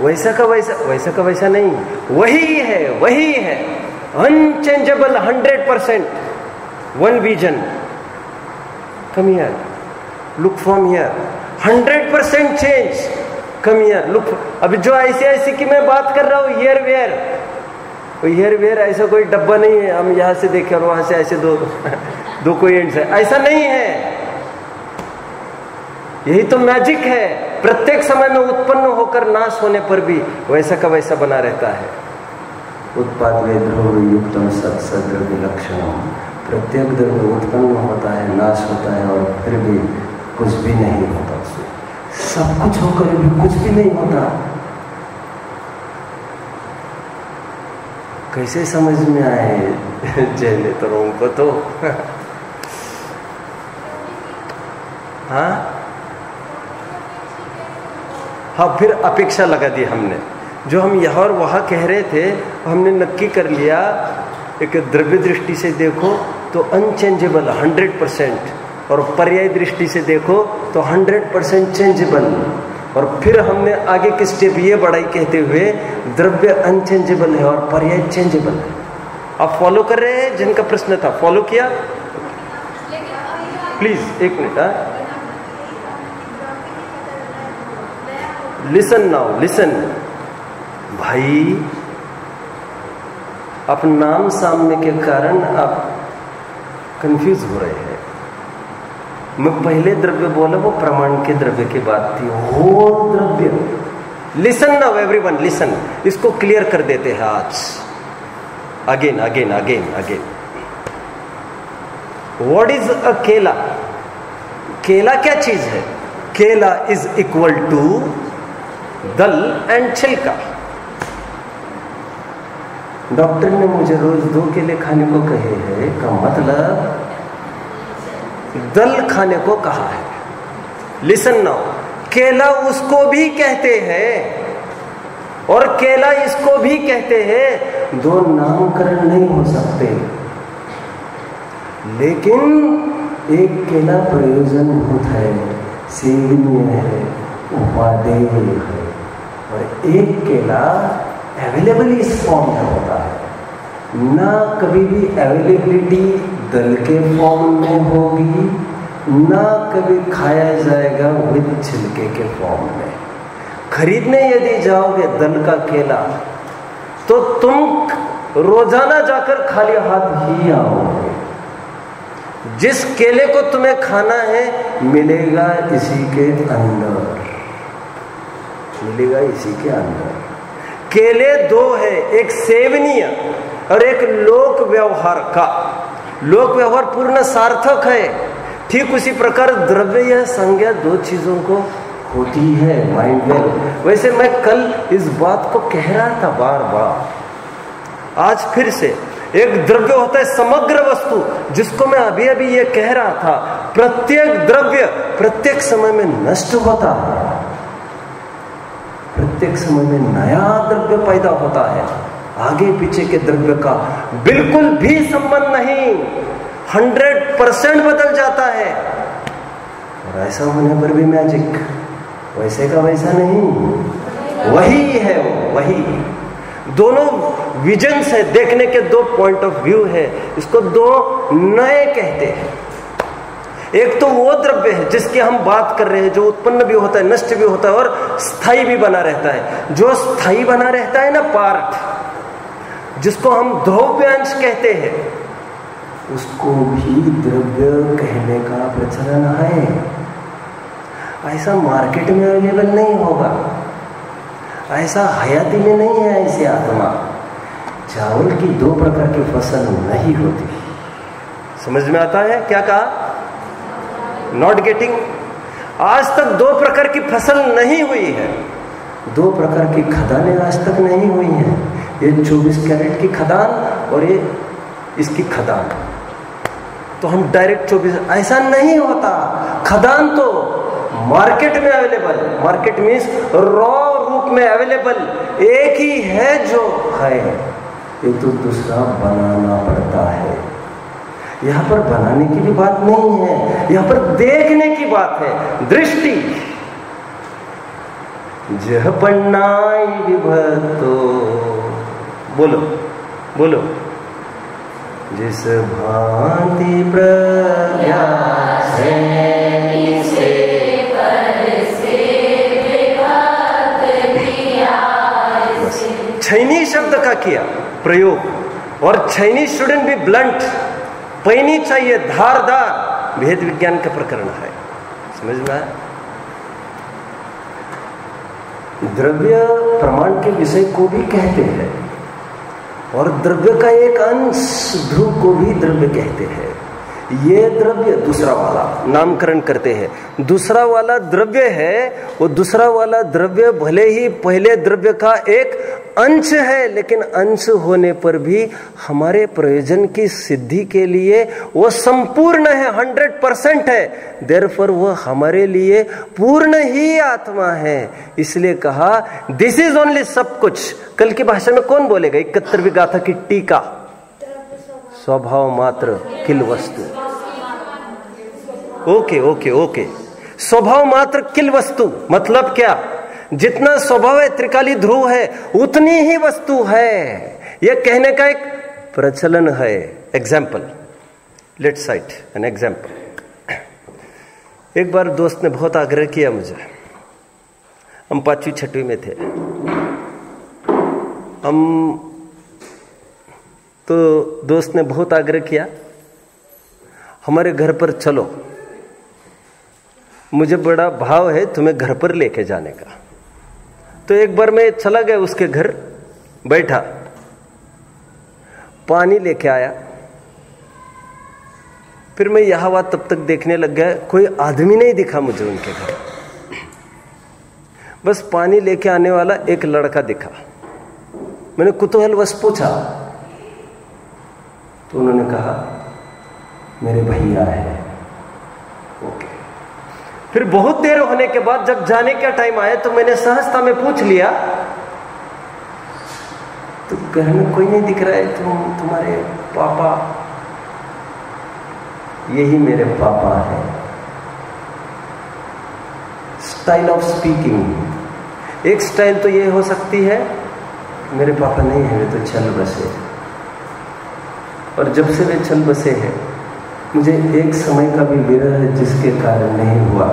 वैसा का वैसा वैसा का वैसा नहीं। वही है वही है। Unchangeable hundred percent vision come here look from here hundred percent change come here look अभी जो ऐसे ऐसे की मैं बात कर रहा हूँ हियर वेयर हियर वेयर ऐसा कोई डब्बा नहीं है। हम यहाँ से देखे और वहाँ से ऐसे दो दो कोई एंड है। ऐसा नहीं है। यही तो मैजिक है। प्रत्येक समय में उत्पन्न होकर नाश होने पर भी वैसा का वैसा बना रहता है। उत्पाद ध्रुव युक्तम सत्सद्र विलक्षण प्रत्येक द्रव्य उत्पन्न होता है, नाश होता है और फिर भी कुछ भी नहीं होता उसमें सब कुछ होकर भी कुछ भी नहीं होता। कैसे समझ में आए जय नेतरों को तो? हाँ? हाँ फिर अपेक्षा लगा दी हमने। जो हम यहाँ और वहाँ कह रहे थे, हमने नक्की कर लिया। एक द्रव्य दृष्टि से देखो। तो अनचेंजेबल हंड्रेड परसेंट और पर्याय दृष्टि से देखो तो हंड्रेड परसेंट चेंजेबल और फिर हमने आगे के स्टेप ये बढ़ाई कहते हुए, द्रव्य अनचेंजेबल है और पर्याय चेंजेबल है। आप फॉलो कर रहे हैं? जिनका प्रश्न था फॉलो किया? प्लीज़ एक मिनट हाँ। लिसन नाउ लिसन भाई, आप नाम सामने के कारण आप कंफ्यूज हो रहे हैं। मैं पहले द्रव्य बोला, वो प्रमाण के द्रव्य की बात थी। हो द्रव्य। लिसन नाउ एवरीवन लिसन इसको क्लियर कर देते हैं आज। Again again again again what is a केला केला क्या चीज़ है? केला इज़ इक्वल टू दल एंड छिलका। डॉक्टर ने मुझे रोज दो केले खाने को कहे हैं, का मतलब दल खाने को कहा है। लिसन नाउ केला उसको भी कहते हैं और केला इसको भी कहते हैं। दो नामकरण नहीं हो सकते। लेकिन एक केला प्रयोजन होता है, सेवनीय है, उपादेय है। और एक केला अवेलेबल इस फॉर्म में होता है। ना कभी भी अवेलेबिलिटी दल के फॉर्म में होगी, ना कभी खाया जाएगा विद छिलके के फॉर्म में। खरीदने यदि जाओगे दल का केला तो तुम रोज़ाना जाकर खाली हाथ ही आओगे। जिस केले को तुम्हें खाना है, मिलेगा इसी के अंदर। मिलेगा इसी के अंदर। केले दो है, एक सेवनीय और एक लोक व्यवहार का। लोक व्यवहार पूर्ण सार्थक है। ठीक उसी प्रकार द्रव्य या संज्ञा दो चीज़ों को होती है माइंड में वैसे मैं कल इस बात को कह रहा था बार बार आज फिर से एक द्रव्य होता है समग्र वस्तु, जिसको मैं अभी अभी ये कह रहा था। प्रत्येक द्रव्य प्रत्येक समय में नष्ट होता है। प्रत्येक समय में नया द्रव्य पैदा होता है। आगे पीछे के द्रव्य का बिल्कुल भी संबंध नहीं। हंड्रेड परसेंट बदल जाता है। और ऐसा होने पर भी मैजिक वैसे का वैसा नहीं। वही है वो, वही। दोनों विजन है। देखने के दो पॉइंट ऑफ़ व्यू है। इसको दो नए कहते हैं। एक तो वो द्रव्य है जिसकी हम बात कर रहे हैं, जो उत्पन्न भी होता है, नष्ट भी होता है और स्थायी भी बना रहता है। जो स्थायी बना रहता है ना पार्ट जिसको हम ध्रुव्यांश कहते हैं, उसको भी द्रव्य कहने का प्रचलन है। ऐसा मार्केट में अवेलेबल नहीं होगा। ऐसा हयाती में नहीं है ऐसी आत्मा। चावल की दो प्रकार की फ़सल नहीं होती। समझ में आता है क्या कहा? नॉट गेटिंग आज तक दो प्रकार की फ़सल नहीं हुई है। दो प्रकार की खदानें आज तक नहीं हुई हैं। ये 24 कैरेट की खदान और ये इसकी खदान। तो हम डायरेक्ट 24 ऐसा नहीं होता। खदान तो मार्केट में अवेलेबल। मार्केट मीन्स रॉ रूप में अवेलेबल। एक ही है जो है। ये तो दूसरा बनाना पड़ता है। यहाँ पर बनाने की भी बात नहीं है, यहाँ पर देखने की बात है। दृष्टि। जह पन्नाई विभतो। बोलो बोलो। जिस भांति प्रज्ञा से छैनी शब्द का किया प्रयोग। और छैनी स्टूडेंट भी ब्लंट पैनी चाहिए, धारदार। भेद विज्ञान का प्रकरण है। समझ में द्रव्य प्रमाण के विषय को भी कहते हैं। और द्रव्य का एक अंश ध्रुव को भी द्रव्य कहते हैं। ये द्रव्य दूसरा वाला, नामकरण करते हैं। दूसरा वाला द्रव्य है, वो दूसरा वाला द्रव्य भले ही पहले द्रव्य का एक अंश है, लेकिन अंश होने पर भी हमारे प्रयोजन की सिद्धि के लिए वो संपूर्ण है, हंड्रेड परसेंट है। देर पर वह हमारे लिए पूर्ण ही आत्मा है। इसलिए कहा दिस इज़ ओनली सब कुछ। कल की भाषा में कौन बोलेगा? इकहत्तरवीं गाथा की टीका। स्वभाव मात्र किल वस्तु। Okay okay okay. स्वभाव मात्र किल वस्तु मतलब क्या? जितना स्वभाव है, त्रिकाली ध्रुव है, उतनी ही वस्तु है। यह कहने का एक प्रचलन है। Example let cite an example एक बार दोस्त ने बहुत आग्रह किया मुझे। हम पांचवी, छठवीं में थे। हम तो दोस्त ने बहुत आग्रह किया, हमारे घर पर चलो। मुझे बड़ा भाव है तुम्हें घर पर लेके जाने का। तो एक बार मैं चला गया उसके घर, बैठा। पानी लेके आया। फिर मैं यह बात तब तक देखने लग गया, कोई आदमी नहीं दिखा मुझे उनके घर। बस पानी लेके आने वाला एक लड़का दिखा। मैंने कुतूहल बस पूछा तो उन्होंने कहा, मेरे भैया है। ओके। फिर बहुत देर होने के बाद जब जाने का टाइम आया तो मैंने सहजता में पूछ लिया तो घर में कोई नहीं दिख रहा है तुम, तुम्हारे पापा? यही मेरे पापा है। स्टाइल ऑफ़ स्पीकिंग एक स्टाइल तो ये हो सकती है, मेरे पापा नहीं है, वे तो चल बसे। और जब से वे चल बसे हैं, मुझे एक समय का भी विरह है जिसके कारण नहीं हुआ।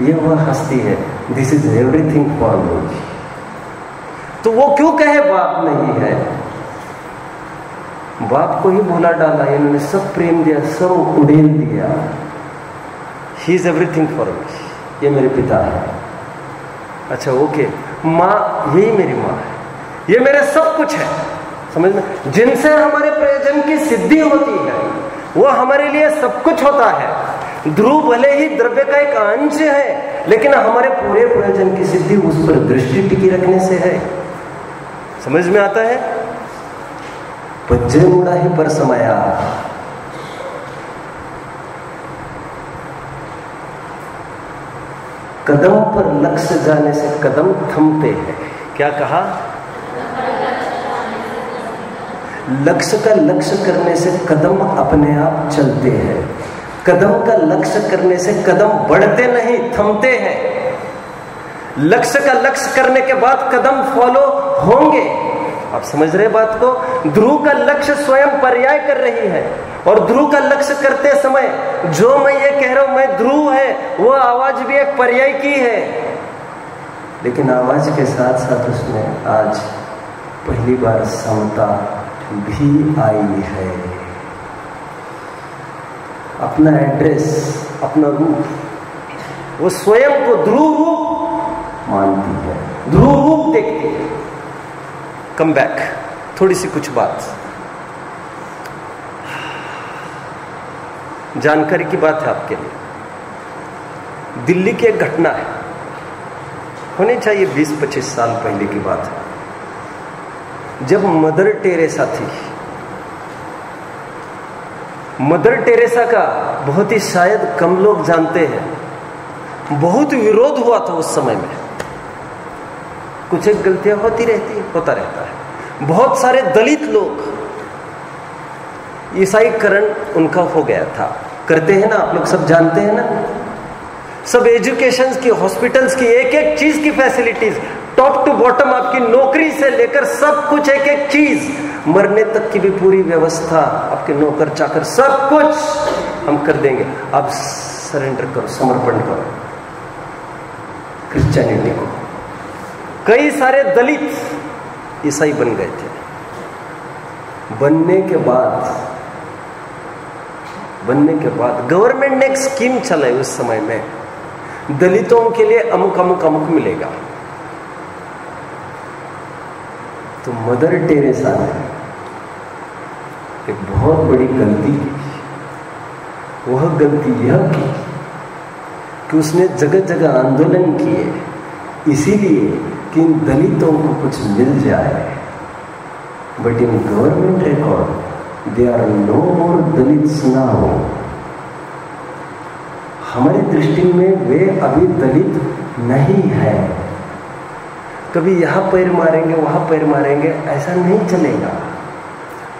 ये वह हस्ती है। This is everything for me तो वो क्यों कहे बाप नहीं है? बाप को ही भूला डाला। इन्होंने सब प्रेम दिया, सब उड़ेल दिया। He is everything for me ये मेरे पिता है। अच्छा ओके माँ, यही मेरी माँ है। ये मेरे सब कुछ है। समझ में? जिनसे हमारे प्रयोजन की सिद्धि होती है, वो हमारे लिए सब कुछ होता है। ध्रुव भले ही द्रव्य का एक अंश है, लेकिन हमारे पूरे प्रयोजन की सिद्धि उस पर दृष्टि टिकी रखने से है। समझ में आता है? पज्जे मुड़ा ही पर समाया। कदम पर लक्ष्य जाने से कदम थमते हैं। क्या कहा? लक्ष्य का लक्ष्य करने से कदम अपने आप चलते हैं। कदम का लक्ष्य करने से कदम बढ़ते नहीं, थमते हैं। लक्ष्य का लक्ष्य करने के बाद कदम फॉलो होंगे। आप समझ रहे बात को? ध्रुव का लक्ष्य स्वयं पर्याय कर रही है। और ध्रुव का लक्ष्य करते समय जो मैं ये कह रहा हूँ, मैं ध्रुव है वो आवाज़ भी एक पर्याय की है। लेकिन आवाज़ के साथ साथ उसमें आज पहली बार समता भी आई है अपना एड्रेस अपना रूप, वो स्वयं को ध्रुव रूप मानती है। ध्रुव रूप देखती कम बैक थोड़ी सी कुछ बात। जानकारी की बात है आपके लिए। दिल्ली की एक घटना है। होनी चाहिए 20-25 साल पहले की बात है। जब मदर टेरेसा थी। मदर टेरेसा का बहुत ही शायद कम लोग जानते हैं। बहुत विरोध हुआ था उस समय में। कुछ एक गलतियाँ होती रहती होता रहता है। बहुत सारे दलित लोग ईसाईकरण उनका हो गया था। करते हैं ना, आप लोग सब जानते हैं ना? सब एजुकेशन की, हॉस्पिटल्स की एक एक चीज़ की फैसिलिटीज़ टॉप टू बॉटम आपकी नौकरी से लेकर सब कुछ, एक एक चीज़। मरने तक की भी पूरी व्यवस्था आपके नौकर चाकर सब कुछ हम कर देंगे। आप सरेंडर करो, समर्पण करो। क्रिश्चियनिटी को। कई सारे दलित ईसाई बन गए थे। बनने के बाद, बनने के बाद गवर्नमेंट ने एक स्कीम चलाई उस समय में। दलितों के लिए अमुक अमुक अमुक मिलेगा। तो मदर टेरेसा ने एक बहुत बड़ी गलती की। वह गलती यह की कि उसने जगह जगह आंदोलन किए, इसीलिए कि इन दलितों को कुछ मिल जाए। But in government record they are no more Dalit now हमारी दृष्टि में वे अभी दलित नहीं है। कभी यहाँ पैर मारेंगे, वहाँ पैर मारेंगे, ऐसा नहीं चलेगा।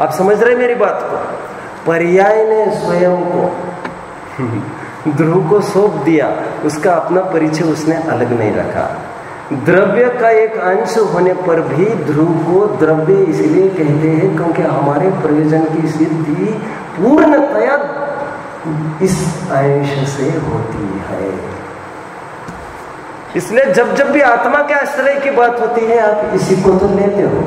आप समझ रहे मेरी बात को? पर्याय ने स्वयं को ध्रुव को सौंप दिया, उसका अपना परिचय उसने अलग नहीं रखा। द्रव्य का एक अंश होने पर भी ध्रुव को द्रव्य इसलिए कहते हैं क्योंकि हमारे प्रयोजन की सिद्धि पूर्णतया इस अंश से होती है। इसलिए जब जब भी आत्मा के आश्रय की बात होती है, आप इसी को तो लेते हो।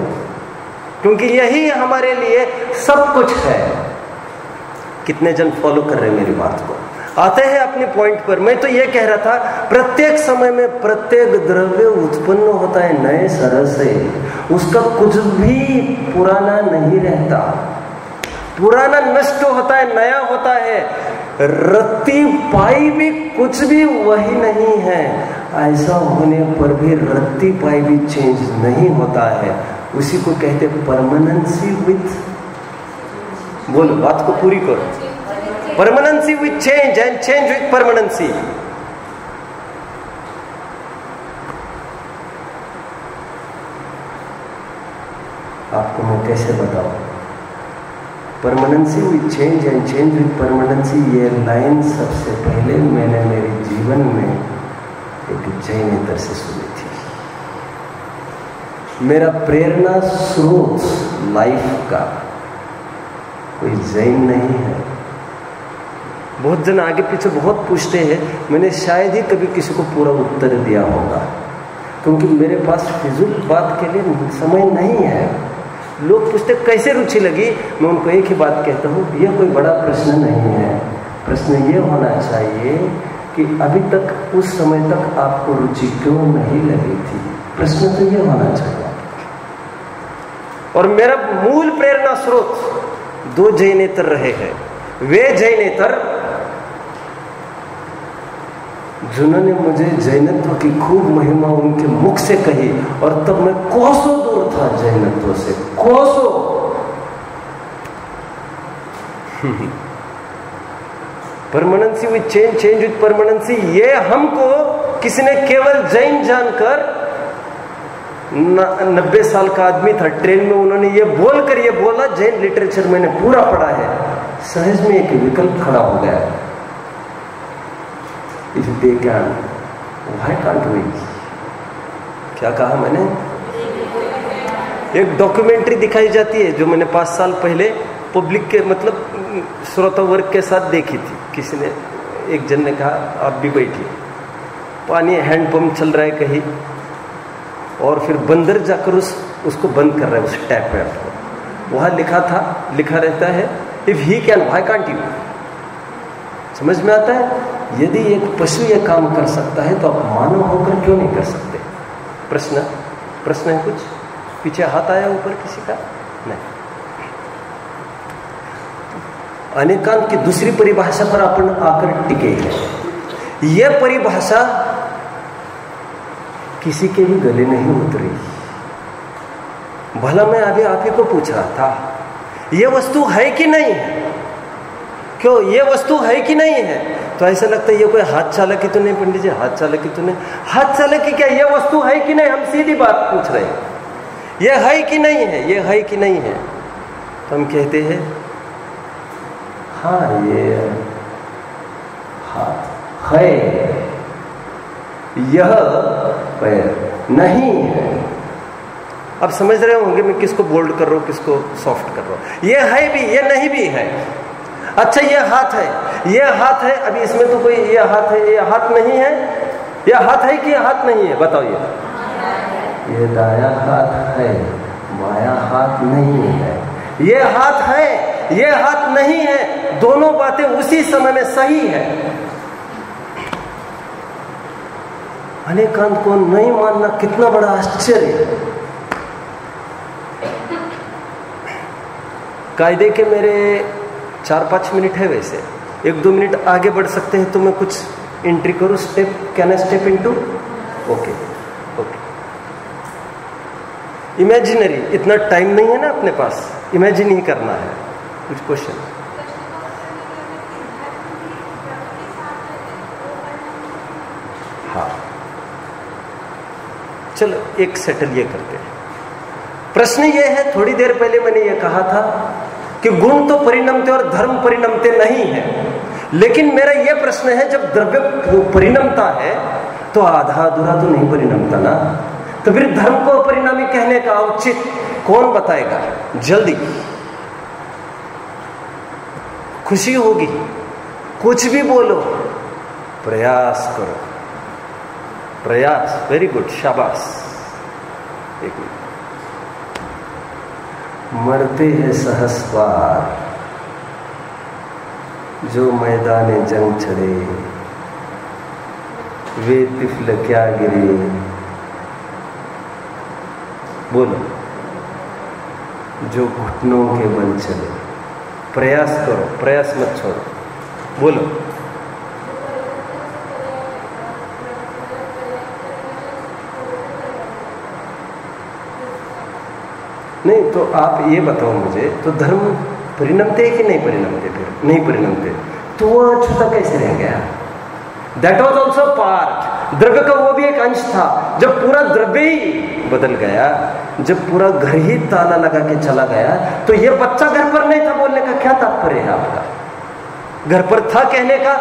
क्योंकि यही हमारे लिए सब कुछ है। कितने जन फॉलो कर रहे हैं मेरी बात को? आते हैं अपने पॉइंट पर। मैं तो ये कह रहा था, प्रत्येक समय में प्रत्येक द्रव्य उत्पन्न होता है नए सरह से। उसका कुछ भी पुराना नहीं रहता। पुराना नष्ट होता है, नया होता है। रत्ती पाई भी कुछ भी वही नहीं है। ऐसा होने पर भी रत्ती पाई भी चेंज नहीं होता है। उसी को कहते परमानेंसी विथ बोलो, बात को पूरी करो। Permanency with change and change with permanency आपको मैं कैसे बताऊँ? Permanency with change and change with permanency ये लाइन सबसे पहले मैंने मेरे जीवन में एक जैनेतर से सुनी थी। मेरा प्रेरणा स्रोत लाइफ का कोई जैन नहीं है। बहुत जन आगे पीछे बहुत पूछते हैं, मैंने शायद ही कभी किसी को पूरा उत्तर दिया होगा। क्योंकि मेरे पास फिजुल बात के लिए समय नहीं है। लोग पूछते, कैसे रुचि लगी? मैं उनको एक ही बात कहता हूँ, यह कोई बड़ा प्रश्न नहीं है। प्रश्न ये होना चाहिए कि अभी तक, उस समय तक आपको रुचि क्यों नहीं लगी थी? प्रश्न तो यह होना चाहिए। और मेरा मूल प्रेरणा स्रोत दो जैनेतर रहे हैं। वे जैनेतर, जिन्होंने मुझे जैनत्व की खूब महिमा उनके मुख से कही, और तब मैं कोसों दूर था जैनत्व से। कोसों! Permanency with change change with permanency ये हमको किसी ने केवल जैन जानकर नब्बे साल का आदमी था ट्रेन में उन्होंने ये बोलकर ये बोला जैन लिटरेचर मैंने पूरा पढ़ा है। सहज में एक विकल्प खड़ा हो गया if they can, why can't we? क्या कहा मैंने? एक डॉक्यूमेंट्री दिखाई जाती है जो मैंने पाँच साल पहले पब्लिक के मतलब श्रोता वर्ग के साथ देखी थी। किसी ने, एक जन ने कहा, आप भी बैठिए। पानी हैंडपम्प चल रहा है कहीं, और फिर बंदर जाकर उस, उसको बंद कर रहा है, उस टैप वैप को वहाँ लिखा था, लिखा रहता है if he can why can't you समझ में आता है? यदि एक पशु यह काम कर सकता है तो आप मानव होकर क्यों नहीं कर सकते? प्रश्न प्रश्न है कुछ? पीछे हाथ आया ऊपर किसी का? अनेकांत की दूसरी परिभाषा पर अपन आकर टिके. हैं यह परिभाषा किसी के भी गले नहीं उतरी. भला मैं अभी आप ही को पूछ रहा था यह वस्तु है कि नहीं है? क्यों, ये वस्तु है कि नहीं है? तो ऐसा लगता है ये कोई हाथ चालक की तो नहीं, पंडित जी, हाथ चालक की तो नहीं. हाथ चालक की क्या, ये वस्तु है कि नहीं? हम सीधी बात पूछ रहे हैं. ये है कि नहीं है? ये है कि नहीं है? तो हम कहते हैं हाँ ये हाँ। यह पैर नहीं है। अब समझ रहे होंगे मैं किसको बोल्ड कर रहा हूँ, किसको सॉफ्ट कर रहा हूँ। ये है भी, ये नहीं भी है। अच्छा ये हाथ है। ये हाथ है, अभी इसमें तो कोई ये हाथ है, ये हाथ नहीं है? ये हाथ है कि ये हाथ नहीं है? बताओ ये। ये दाया हाथ है, बाया हाथ नहीं है। ये हाथ है। ये हाथ नहीं है। दोनों बातें उसी समय में सही है। अनेकांत को नहीं मानना कितना बड़ा आश्चर्य कायदे के मेरे चार पाँच मिनट है वैसे। एक दो मिनट आगे बढ़ सकते हैं तो मैं कुछ एंट्री करूँ step can I step into okay okay imaginary इतना टाइम नहीं है ना अपने पास। इमेजिन ही करना है। कुछ क्वेश्चन हाँ। चलो, एक सेटल ये करते हैं। प्रश्न ये है, थोड़ी देर पहले मैंने ये कहा था कि गुण तो परिणमते और धर्म परिणमते नहीं है। लेकिन मेरा यह प्रश्न है, जब द्रव्य परिणमता है तो आधा अधूरा तो नहीं परिणमता ना? तो फिर धर्म को परिणामी कहने का औचित कौन बताएगा? जल्दी। खुशी होगी। कुछ भी बोलो, प्रयास करो। प्रयास वेरी गुड शाबाश। एक मिनट। मरते हैं सहस सहस्वार जो मैदान जंग चढ़े वे तिफल क्या गिरे। बोलो, जो घुटनों के बल चले। प्रयास करो, प्रयास मत छोड़ो। बोलो। नहीं तो आप ये बताओ मुझे तो धर्म परिणमते कि नहीं परिणमते फिर? नहीं परिणमते तो वो अछूता कैसे रह गया दैट वॉज़ ऑल्सो पार्ट द्रव्य का वो भी एक अंश था। जब पूरा द्रव्य ही बदल गया, जब पूरा घर ही ताला लगा के चला गया तो ये बच्चा घर पर नहीं था बोलने का, क्या तात्पर्य है आपका? घर पर था कहने का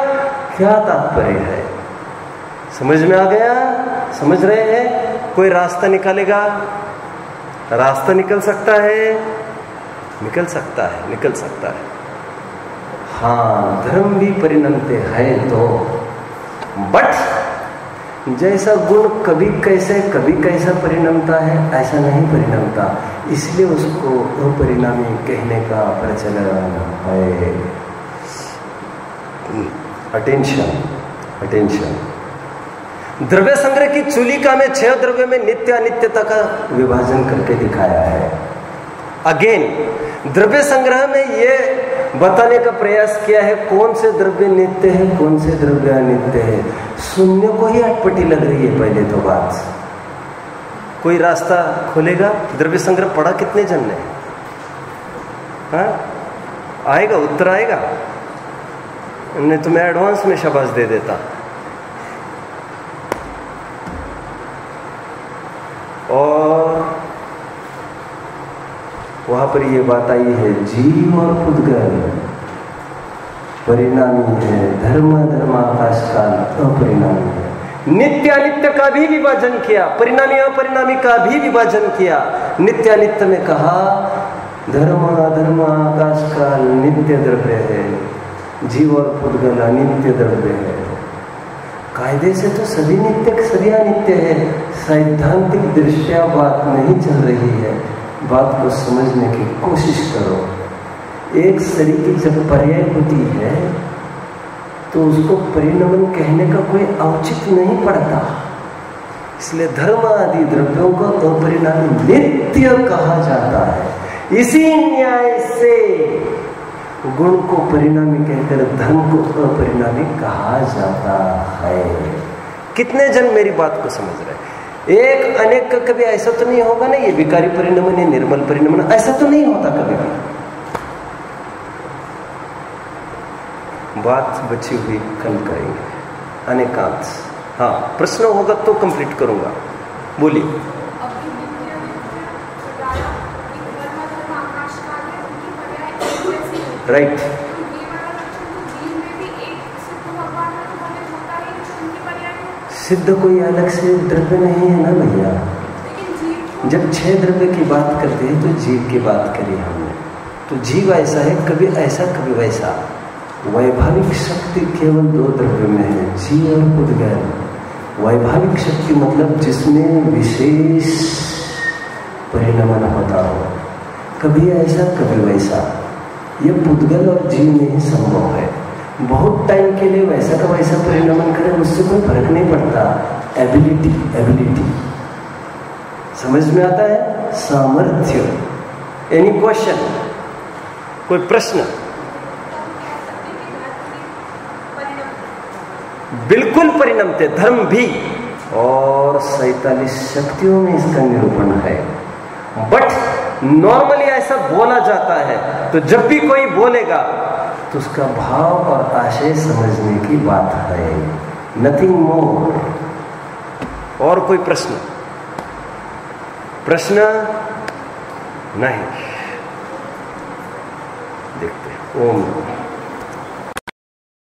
क्या तात्पर्य है? समझ में आ गया? समझ रहे हैं? कोई रास्ता निकालेगा? रास्ता निकल सकता है? निकल सकता है, निकल सकता है। हाँ धर्म भी परिणमते है तो बट जैसा गुण कभी कैसे, कभी कैसा परिणमता है, ऐसा नहीं परिणमता। इसलिए उसको अपरिणामी कहने का प्रचलन है। अटेंशन अटेंशन द्रव्य संग्रह की चुलिका में छह द्रव्य में नित्य अनित्यता का विभाजन करके दिखाया है। अगेन द्रव्य संग्रह में ये बताने का प्रयास किया है, कौन से द्रव्य नित्य है, कौन से द्रव्य अनित्य है? शून्य को ही अटपटी लग रही है पहले तो बात। कोई रास्ता खोलेगा? द्रव्य संग्रह पड़ा कितने जन ने? हाँ? आएगा, उत्तर आएगा? नहीं तो मैं एडवांस में शबाज दे देता। और वहाँ पर ये बात आई है, जीव और खुदगल परिणामी है, धर्म धर्म आकाश काल अपरिणामी है। नित्य अनित्य का भी विभाजन किया, परिणामी अपरिणामी का भी विभाजन किया। नित्य अनित्य में कहा, धर्म अधर्म आकाश काल नित्य द्रव्य है। जीव और खुदगल अनित्य द्रव्य है। कायदे से तो सभी नित्य, सभी अनित्य है। सैद्धांतिक दृष्टिया बात नहीं चल रही है। बात को समझने की कोशिश करो। एक शरीर की जब पर्याय होती है तो उसको परिणमन कहने का कोई औचित्य नहीं पड़ता। इसलिए धर्म आदि द्रव्यों को अपरिणामी नित्य कहा जाता है। इसी न्याय से गुण को परिणामी कहकर धर्म को अपरिणामी कहा जाता है। कितने जन मेरी बात को समझ रहे एक अनेक का कभी ऐसा तो नहीं होगा ना ये विकारी परिणमन या निर्मल परिणमन ऐसा तो नहीं होता कभी भी। बात बची हुई कल करेंगे। अनेकांत हाँ प्रश्न होगा तो कंप्लीट करूँगा। बोलिए। राइट सिद्ध कोई अलग से द्रव्य नहीं है ना भैया? जब छह द्रव्य की बात करते हैं तो जीव की बात करी हमने। तो जीव ऐसा है, कभी ऐसा, कभी वैसा। वैभाविक शक्ति केवल दो द्रव्य में है, जीव और उद्गैर वैभाविक शक्ति मतलब जिसमें विशेष परिणमन होता हो। कभी ऐसा, कभी वैसा। ये पुद्गल और जीव में ही संभव है। बहुत टाइम के लिए वैसा का वैसा परिणमन करें, उससे कोई फ़र्क नहीं पड़ता। एबिलिटी एबिलिटी समझ में आता है? सामर्थ्य। एनी क्वेश्चन कोई प्रश्न? बिल्कुल परिणमते धर्म भी। और सैतालीस शक्तियों में इसका निरूपण है। बट नॉर्मली ऐसा बोला जाता है तो जब भी कोई बोलेगा तो उसका भाव और आशय समझने की बात है। नथिंग मोर और कोई प्रश्न? प्रश्न नहीं। देखते ओम